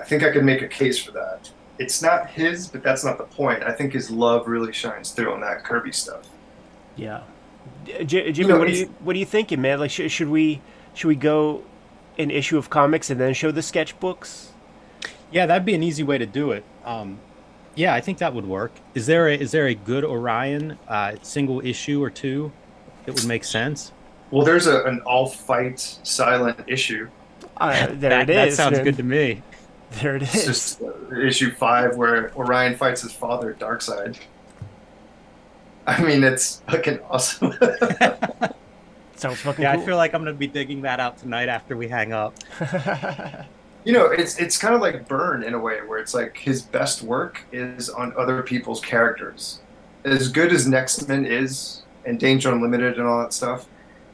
I think I could make a case for that. It's not his, but that's not the point. I think his love really shines through on that Kirby stuff. Yeah, J- Jimmy, know, what are you what are you thinking, man? Like, sh- should we should we go an issue of comics and then show the sketchbooks? Yeah, that'd be an easy way to do it. Um, yeah, I think that would work. Is there a, is there a good Orion uh, single issue or two that would make sense? Well, there's a, an all fight silent issue. Uh, there it is. that, it that is. sounds man. good to me. There it It's just issue five where Orion fights his father, Darkseid. I mean, it's fucking awesome. Sounds fucking Yeah, cool. I feel like I'm gonna be digging that out tonight after we hang up. you know, it's it's kind of like Byrne in a way, where it's like his best work is on other people's characters. As good as Next Men is, and Danger Unlimited and all that stuff,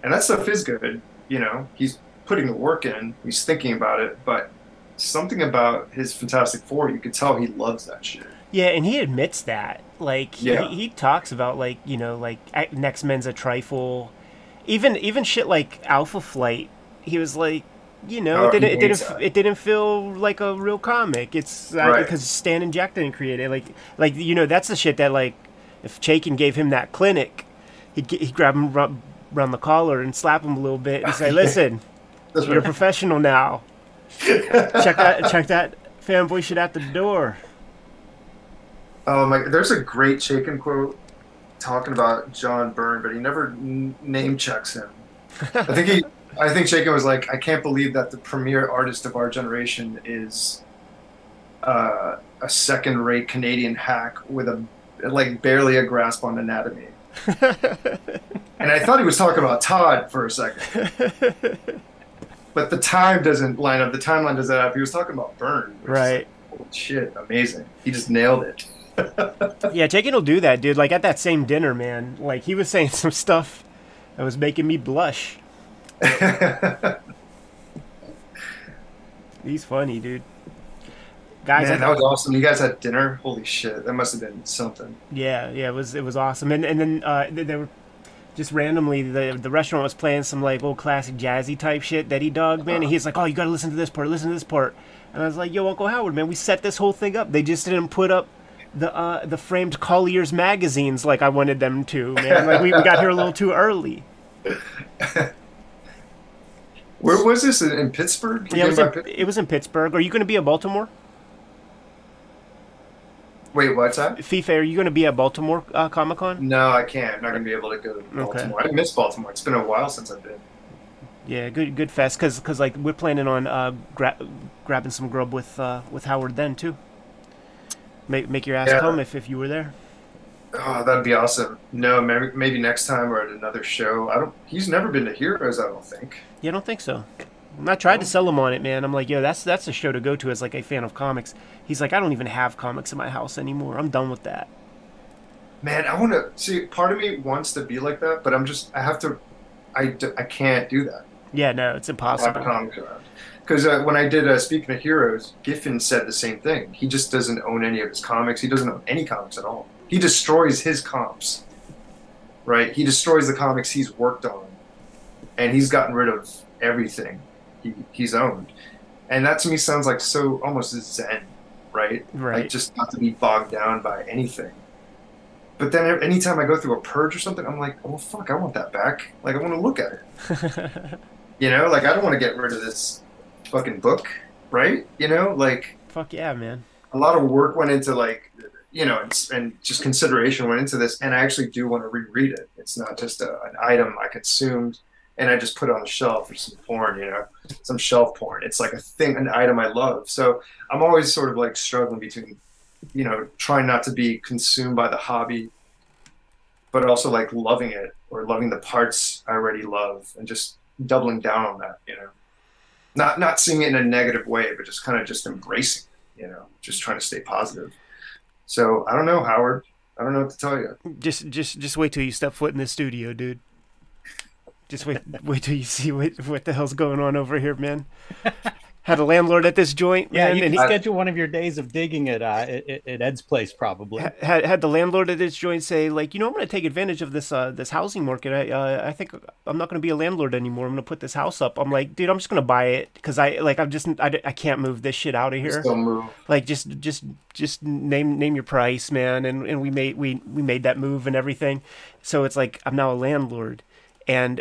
and that stuff is good. You know, he's putting the work in, he's thinking about it, but something about his Fantastic Four, you could tell he loves that shit. yeah, and he admits that. Like, he, Yeah. he talks about like you know like Next Men's a trifle. Even even shit like Alpha Flight, he was like, you know, it didn't it didn't it didn't feel like a real comic. It's uh, Right. because Stan and Jack didn't create it. Like like you know that's the shit that like if Chaykin gave him that clinic, he'd get, he'd grab him ru- around the collar and slap him a little bit and say, "Listen, you're a professional now. Check that check that fanboy shit out the door." Oh my! There's a great Chaykin quote talking about John Byrne, but he never name checks him. I think he, I think Chaykin was like, I can't believe that the premier artist of our generation is uh, a second-rate Canadian hack with a like barely a grasp on anatomy. and I thought he was talking about Todd for a second, but the time doesn't line up. The timeline doesn't add up. He was talking about is Right. like, holy shit! Amazing. He just nailed it. Yeah, Chaykin will do that, dude. Like at that same dinner, man. Like he was saying some stuff that was making me blush. He's funny, dude. Guys, Man, that was awesome. You guys had dinner. Holy shit, that must have been something. Yeah, yeah, it was it was awesome, and and then uh, they, they were just randomly the the restaurant was playing some like old classic jazzy type shit that he dug, man. And he's like, "Oh, you gotta listen to this part, listen to this part," and I was like, "Yo, Uncle Howard, man, we set this whole thing up. They just didn't put up the uh, the framed Collier's magazines like I wanted them to. Man, like we, we got here a little too early. Where was this in, Pittsburgh? Yeah, it was, in, Pitt- it was in Pittsburgh. Are you going to be at Baltimore? Wait, what's that? Fiffe, are you going to be at Baltimore uh, Comic Con? No, I can't. I'm not gonna be able to go to Baltimore. I miss Baltimore. It's been a while since I've been. Yeah, good good fest because cause, like we're planning on uh, gra- grabbing some grub with uh, with Howard then too. Make make your ass Yeah. come if, if you were there. Oh, that'd be awesome. No, maybe, maybe next time or at another show. I don't. He's never been to Heroes. I don't think. Yeah, I don't think so. I tried to sell him on it, man. I'm like, yo, that's that's a show to go to as like a fan of comics. He's like, I don't even have comics in my house anymore. I'm done with that. Man, I want to see. Part of me wants to be like that, but I'm just. I have to. I, I can't do that. Yeah, no, it's impossible. comics around. Because uh, when I did uh, Speaking of Heroes, Giffen said the same thing. He just doesn't own any of his comics. He doesn't own any comics at all. He destroys his comps. Right? He destroys the comics he's worked on, and he's gotten rid of everything he, he's owned. And that to me sounds like so almost zen, right? Right. Like just not to be bogged down by anything. But then anytime I go through a purge or something, I'm like, oh fuck, I want that back. Like I want to look at it. You know, like I don't want to get rid of this fucking book, right? You know, like Fuck yeah, man. a lot of work went into like, you know, and, and just consideration went into this, and I actually do want to reread it. It's not just a, an item I consumed and I just put it on the shelf for some porn, you know, some shelf porn. It's like a thing, an item I love. So I'm always sort of like struggling between, you know, trying not to be consumed by the hobby, but also like loving it or loving the parts I already love and just doubling down on that, you know. Not not seeing it in a negative way, but just kind of just embracing it, you know, just trying to stay positive. So I don't know, Howard. I don't know what to tell you. Just just just wait till you step foot in the studio, dude. Just wait wait till you see what what the hell's going on over here, man. Had a landlord at this joint, Yeah, man, you and can he schedule one of your days of digging at uh, at, at Ed's place, probably. had had the landlord at this joint say like, you know, I'm going to take advantage of this uh this housing market. I uh, I think I'm not going to be a landlord anymore. I'm going to put this house up. I'm like, dude, I'm just going to buy it because I like I'm just I, I can't move this shit out of here. Still move. like just just just name name your price man and and we made we we made that move and everything so it's like i'm now a landlord and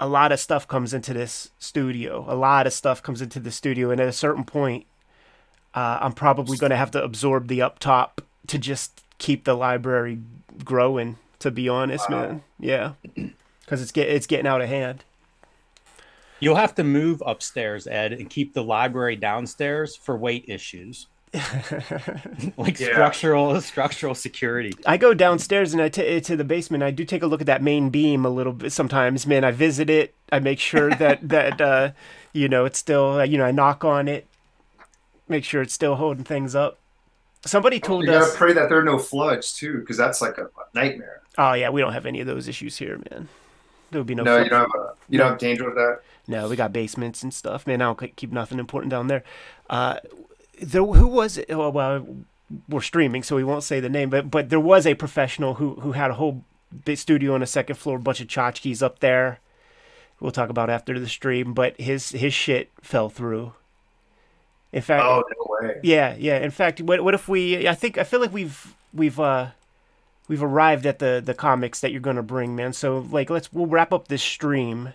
a lot of stuff comes into this studio. A lot of stuff comes into the studio and at a certain point uh, i'm probably going to have to absorb the up top to just keep the library growing to be honest Wow. man. Yeah. Because it's get it's getting out of hand. You'll have to move upstairs, Ed, and keep the library downstairs for weight issues, like Yeah. structural structural security. I go downstairs and I t- to the basement. I do take a look at that main beam a little bit sometimes. Man, I visit it. I make sure that that uh, you know it's still. You know, I knock on it, make sure it's still holding things up. Somebody told You gotta us. pray that there are no floods too, because that's like a, a nightmare. Oh yeah, we don't have any of those issues here, man. There would be no. No, fl- you don't have a, you don't have danger of that. No, we got basements and stuff. Man, I don't keep nothing important down there. Uh, there, who was it? Oh, well, we're streaming, so we won't say the name. But but there was a professional who who had a whole big studio on a second floor, a bunch of tchotchkes up there. We'll talk about after the stream. But his his shit fell through. In fact, Oh no way. yeah, yeah. In fact, what what if we? I think I feel like we've we've uh we've arrived at the the comics that you're gonna bring, man. So like, let's we'll wrap up this stream.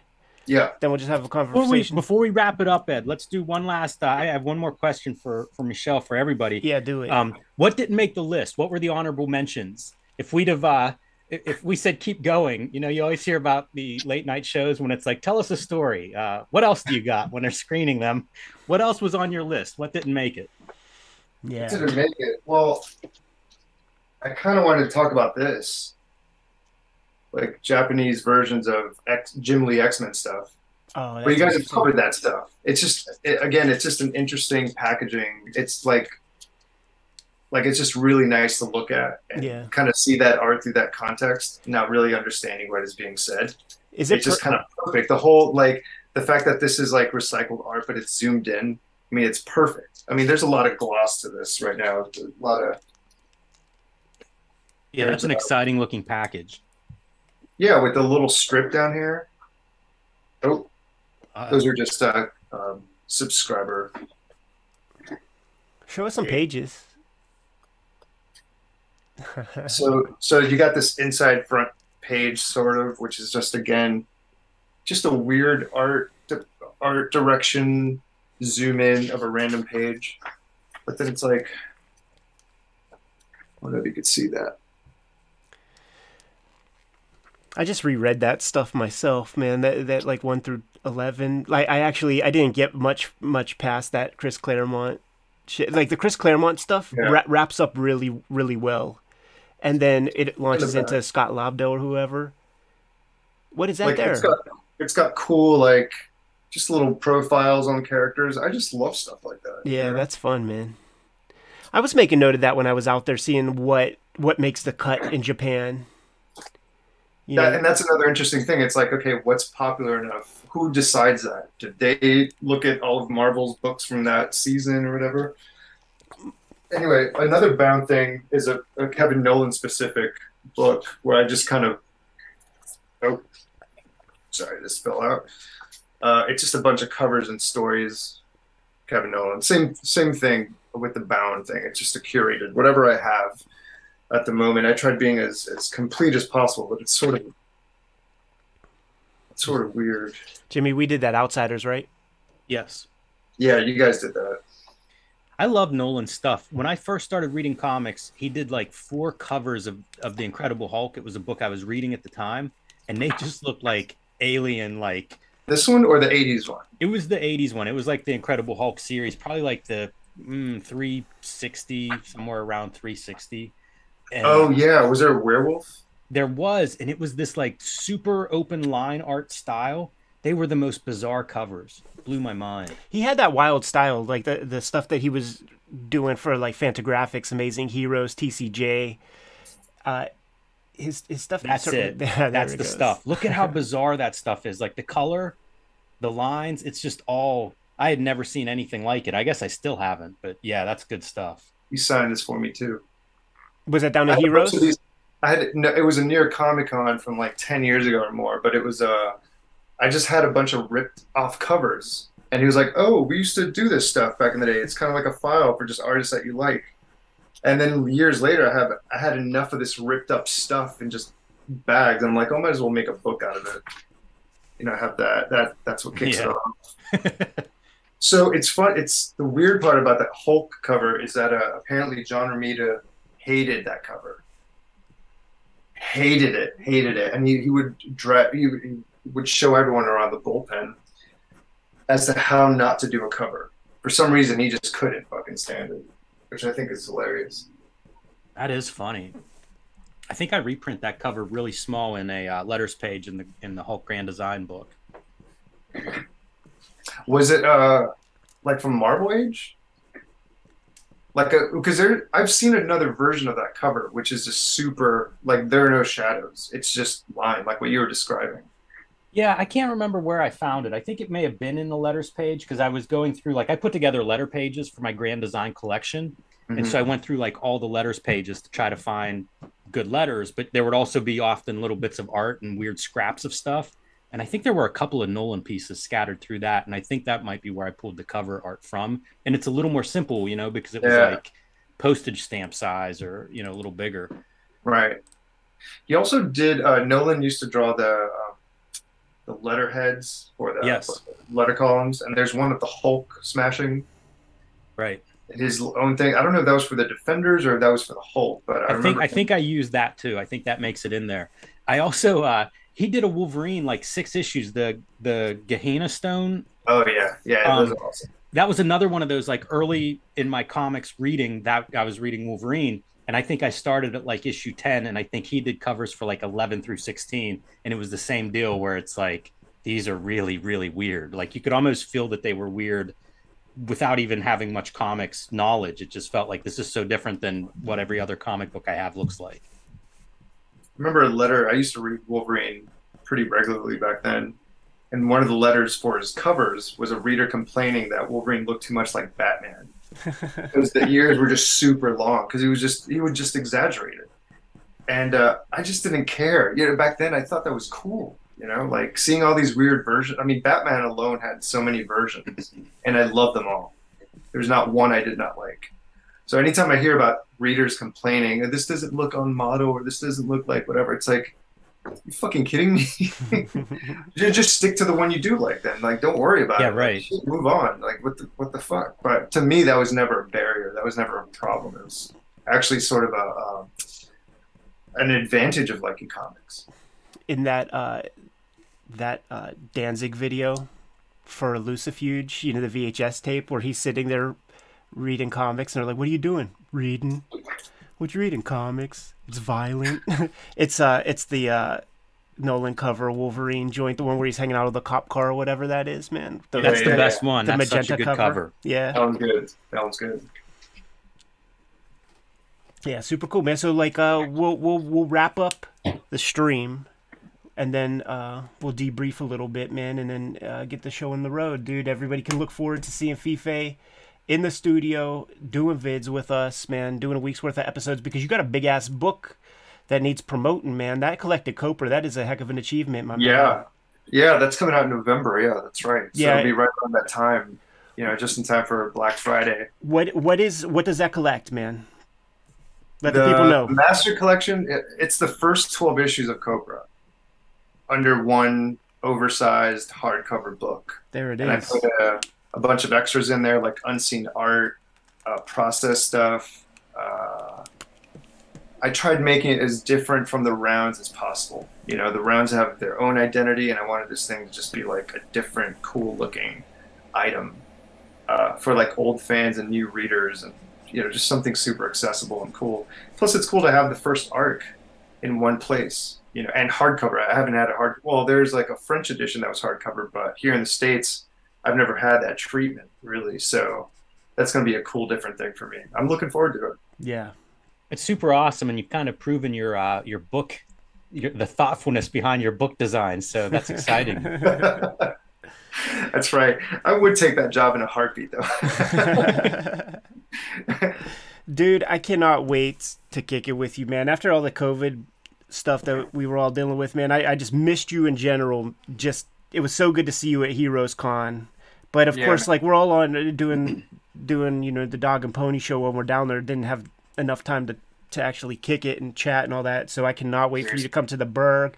Yeah. Then we'll just have a Before we conversation. before we wrap it up, Ed, let's do one last. Uh, I have one more question for for Michel for everybody. Yeah, do it. Um, what didn't make the list? What were the honorable mentions? If we'd have, uh, if if we said keep going, you know, you always hear about the late night shows when it's like, tell us a story. Uh, what else do you got when they're screening them? What else was on your list? What didn't make it? yeah. Didn't make it. Well, I kind of wanted to talk about this, like Japanese versions of X, Jim Lee X Men stuff. Oh, But you guys have covered that stuff. It's just it, again, it's just an interesting packaging. It's like like it's just really nice to look at and Yeah. kind of see that art through that context, not really understanding what is being said. Is it It's just kind of perfect. The whole like the fact that this is like recycled art, but it's zoomed in. I mean, it's perfect. I mean, there's a lot of gloss to this right now. A lot of Yeah, that's an exciting looking package. Yeah, with the little strip down here. Oh, Uh, those are just uh, um, subscriber. show us some pages? so so you got this inside front page sort of, which is just again just a weird art art direction zoom in of a random page, but then it's like, I don't know if you could see that. I just reread that stuff myself, man. That that like one through eleven. Like I actually I didn't get much much past that Chris Claremont shit. Like the Chris Claremont stuff Yeah. wra- wraps up really really well, and then it launches into Scott Lobdell or whoever. What is that like there? it's got it's got cool like just little profiles on characters. I just love stuff like that. you Yeah, know? that's fun, man. I was making note of that when I was out there seeing what what makes the cut in Japan. You That- know, and that's another interesting thing. It's like, okay, what's popular enough? Who decides that? Did they look at all of Marvel's books from that season or whatever? Anyway, another Bound thing is a, a Kevin Nowlan specific book where I just kind of, oh, sorry, this fell out. Uh, it's just a bunch of covers and stories. Kevin Nowlan, same same thing with the Bound thing. It's just a curated whatever I have at the moment. I tried being as, as complete as possible, but it's sort of it's sort of weird. Jimmy, we did that Outsiders, right? Yes. Yeah, you guys did that. I love Nowlan's stuff. When I first started reading comics, he did like four covers of, of The Incredible Hulk. It was a book I was reading at the time, and they just looked like alien like This one or the '80s one? it was the 80s one. It was like the Incredible Hulk series, probably like the mm, 360, somewhere around 360. And Oh yeah, was there a werewolf? there was, and it was this like super open line art style. They were the most bizarre covers. Blew my mind. He had that wild style, like the the stuff that he was doing for like Fantagraphics, Amazing Heroes, TCJ. Uh, his his stuff. That's certainly- it. Yeah, That's it the goes. stuff. Look at how bizarre that stuff is. Like the color, the lines, it's just all I had never seen anything like it. I guess I still haven't, but yeah, that's good stuff. You signed this for me too. Was that down to a bunch Heroes? these- I had no, it was a near Comic Con from like ten years ago or more, but it was uh, I just had a bunch of ripped off covers, and he was like, "Oh, we used to do this stuff back in the day. It's kind of like a file for just artists that you like." And then years later, I have I had enough of this ripped up stuff and just bags. I'm like, "Oh, might as well make a book out of it." You know, have that that that's what kicks Yeah. it off. So it's fun. It's the weird part about that Hulk cover is that uh, apparently John Romita hated that cover. Hated it, hated it, and he, he would dra- he, he would show everyone around the bullpen as to how not to do a cover. For some reason, he just couldn't fucking stand it, which I think is hilarious. That is funny. I think I reprint that cover really small in a uh, letters page in the in the Hulk Grand Design book. Was it uh like from Marvel Age? Like a because there I've seen another version of that cover, which is just super like there are no shadows. It's just line, like what you were describing. Yeah, I can't remember where I found it. I think it may have been in the letters page because I was going through like I put together letter pages for my Grand Design collection, and Mhm. so I went through like all the letters pages to try to find good letters. But there would also be often little bits of art and weird scraps of stuff. And I think there were a couple of Nowlan pieces scattered through that, and I think that might be where I pulled the cover art from. And it's a little more simple, you know, because it was Yeah. like postage stamp size or you know a little bigger. Right. He also did. Uh, Nolan used to draw the um, the letterheads or the Yes. letter columns, and there's one of the Hulk smashing Right. his own thing. I don't know if that was for the Defenders or if that was for the Hulk, but I, I think. I think I used that too. I think that makes it in there. I also uh he did a Wolverine like six issues, the the Gehenna Stone. oh yeah, yeah, that was Um, awesome. That was another one of those like early in my comics reading that I was reading Wolverine. And I think I started at like issue 10, and I think he did covers for like 11 through 16. And it was the same deal where it's like, these are really, really weird. Like you could almost feel that they were weird without even having much comics knowledge. It just felt like this is so different than what every other comic book I have looks like. Remember a letter. I used to read Wolverine pretty regularly back then, and one of the letters for his covers was a reader complaining that Wolverine looked too much like Batman because the ears were just super long because he was just he would just exaggerate it, and uh, I just didn't care. You know, back then I thought that was cool. You know, like seeing all these weird versions. I mean, Batman alone had so many versions, and I loved them all. There's not one I did not like. So anytime I hear about readers complaining, this doesn't look on model or this doesn't look like whatever, it's like, you fucking kidding me? just stick to the one you do like then. Like don't worry about yeah, it. Yeah, right. Like, move on. Like what the what the fuck? But to me that was never a barrier. That was never a problem. It was actually sort of a um, an advantage of liking comics. In that uh, that uh, Danzig video for Lucifuge, you know, the VHS tape where he's sitting there reading comics and they're like, What are you doing? Reading. What you reading? Comics. It's violent. it's uh it's the uh Nowlan cover Wolverine joint, the one where he's hanging out of the cop car or whatever that is, man. The, That's yeah, the yeah, best yeah. one. the That's such magenta a good cover. cover. Yeah. That one's good. That one's good. Yeah, super cool, man. So like uh we'll we'll we'll wrap up the stream and then uh we'll debrief a little bit, man, and then uh, get the show on the road, dude. Everybody can look forward to seeing Fiffe in the studio doing vids with us, man, doing a week's worth of episodes because you got a big ass book that needs promoting, man. That collected Copra, that is a heck of an achievement, my man. Yeah. Yeah, that's coming out in November. Yeah, that's right. So Yeah. it'll be right around that time, you know, just in time for Black Friday. What what is what does that collect, man? Let the, people know. Master Collection, it, it's the first 12 issues of Copra under one oversized hardcover book. There it And I put a, a bunch of extras in there, like unseen art, uh, process stuff. Uh, I tried making it as different from the rounds as possible. You know, the rounds have their own identity, and I wanted this thing to just be like a different, cool looking item uh, for like old fans and new readers, and you know, just something super accessible and cool. Plus, it's cool to have the first arc in one place. You know, and hardcover. I haven't had a hard. Well, there's like a French edition that was hardcover, but here in the states, I've never had that treatment really. So that's going to be a cool, different thing for me. I'm looking forward to it. Yeah. It's super awesome, and you've kind of proven your uh, your book, your, the thoughtfulness behind your book design. So that's exciting. That's right. I would take that job in a heartbeat, though. Dude, I cannot wait to kick it with you, man. After all the COVID stuff that we were all dealing with, man, I, I just missed you in general. Just it was so good to see you at Heroes Con. But of Yeah. course, like we're all on uh, doing doing, you know, the dog and pony show when we're down there. Didn't have enough time to to actually kick it and chat and all that. So I cannot wait for you to come to the Burgh.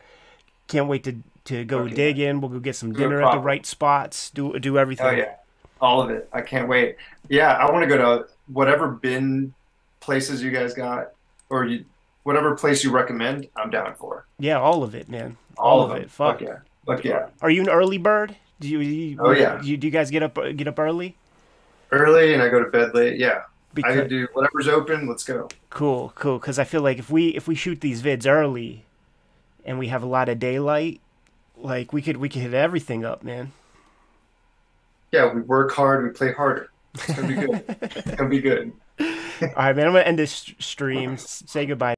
Can't wait to to go Okay. dig in. We'll go get some No dinner at the right spots. Do do everything. oh yeah, all of it. I can't wait. Yeah, I want to go to whatever bin places you guys got, or you, whatever place you recommend. I'm down for Yeah, all of it, man. all, All of them. it. Fuck. yeah. Fuck yeah. Are you an early bird? Do you, you Oh, yeah. You, do you guys get up get up early? Early and I go to bed late. Yeah, I Because could do whatever's open. Let's go. cool, cool. Because I feel like if we if we shoot these vids early, and we have a lot of daylight, like we could we could hit everything up, man. Yeah, we work hard. We play harder. It's gonna be good. it's gonna be good. All right, man. I'm gonna end this stream. Say goodbye.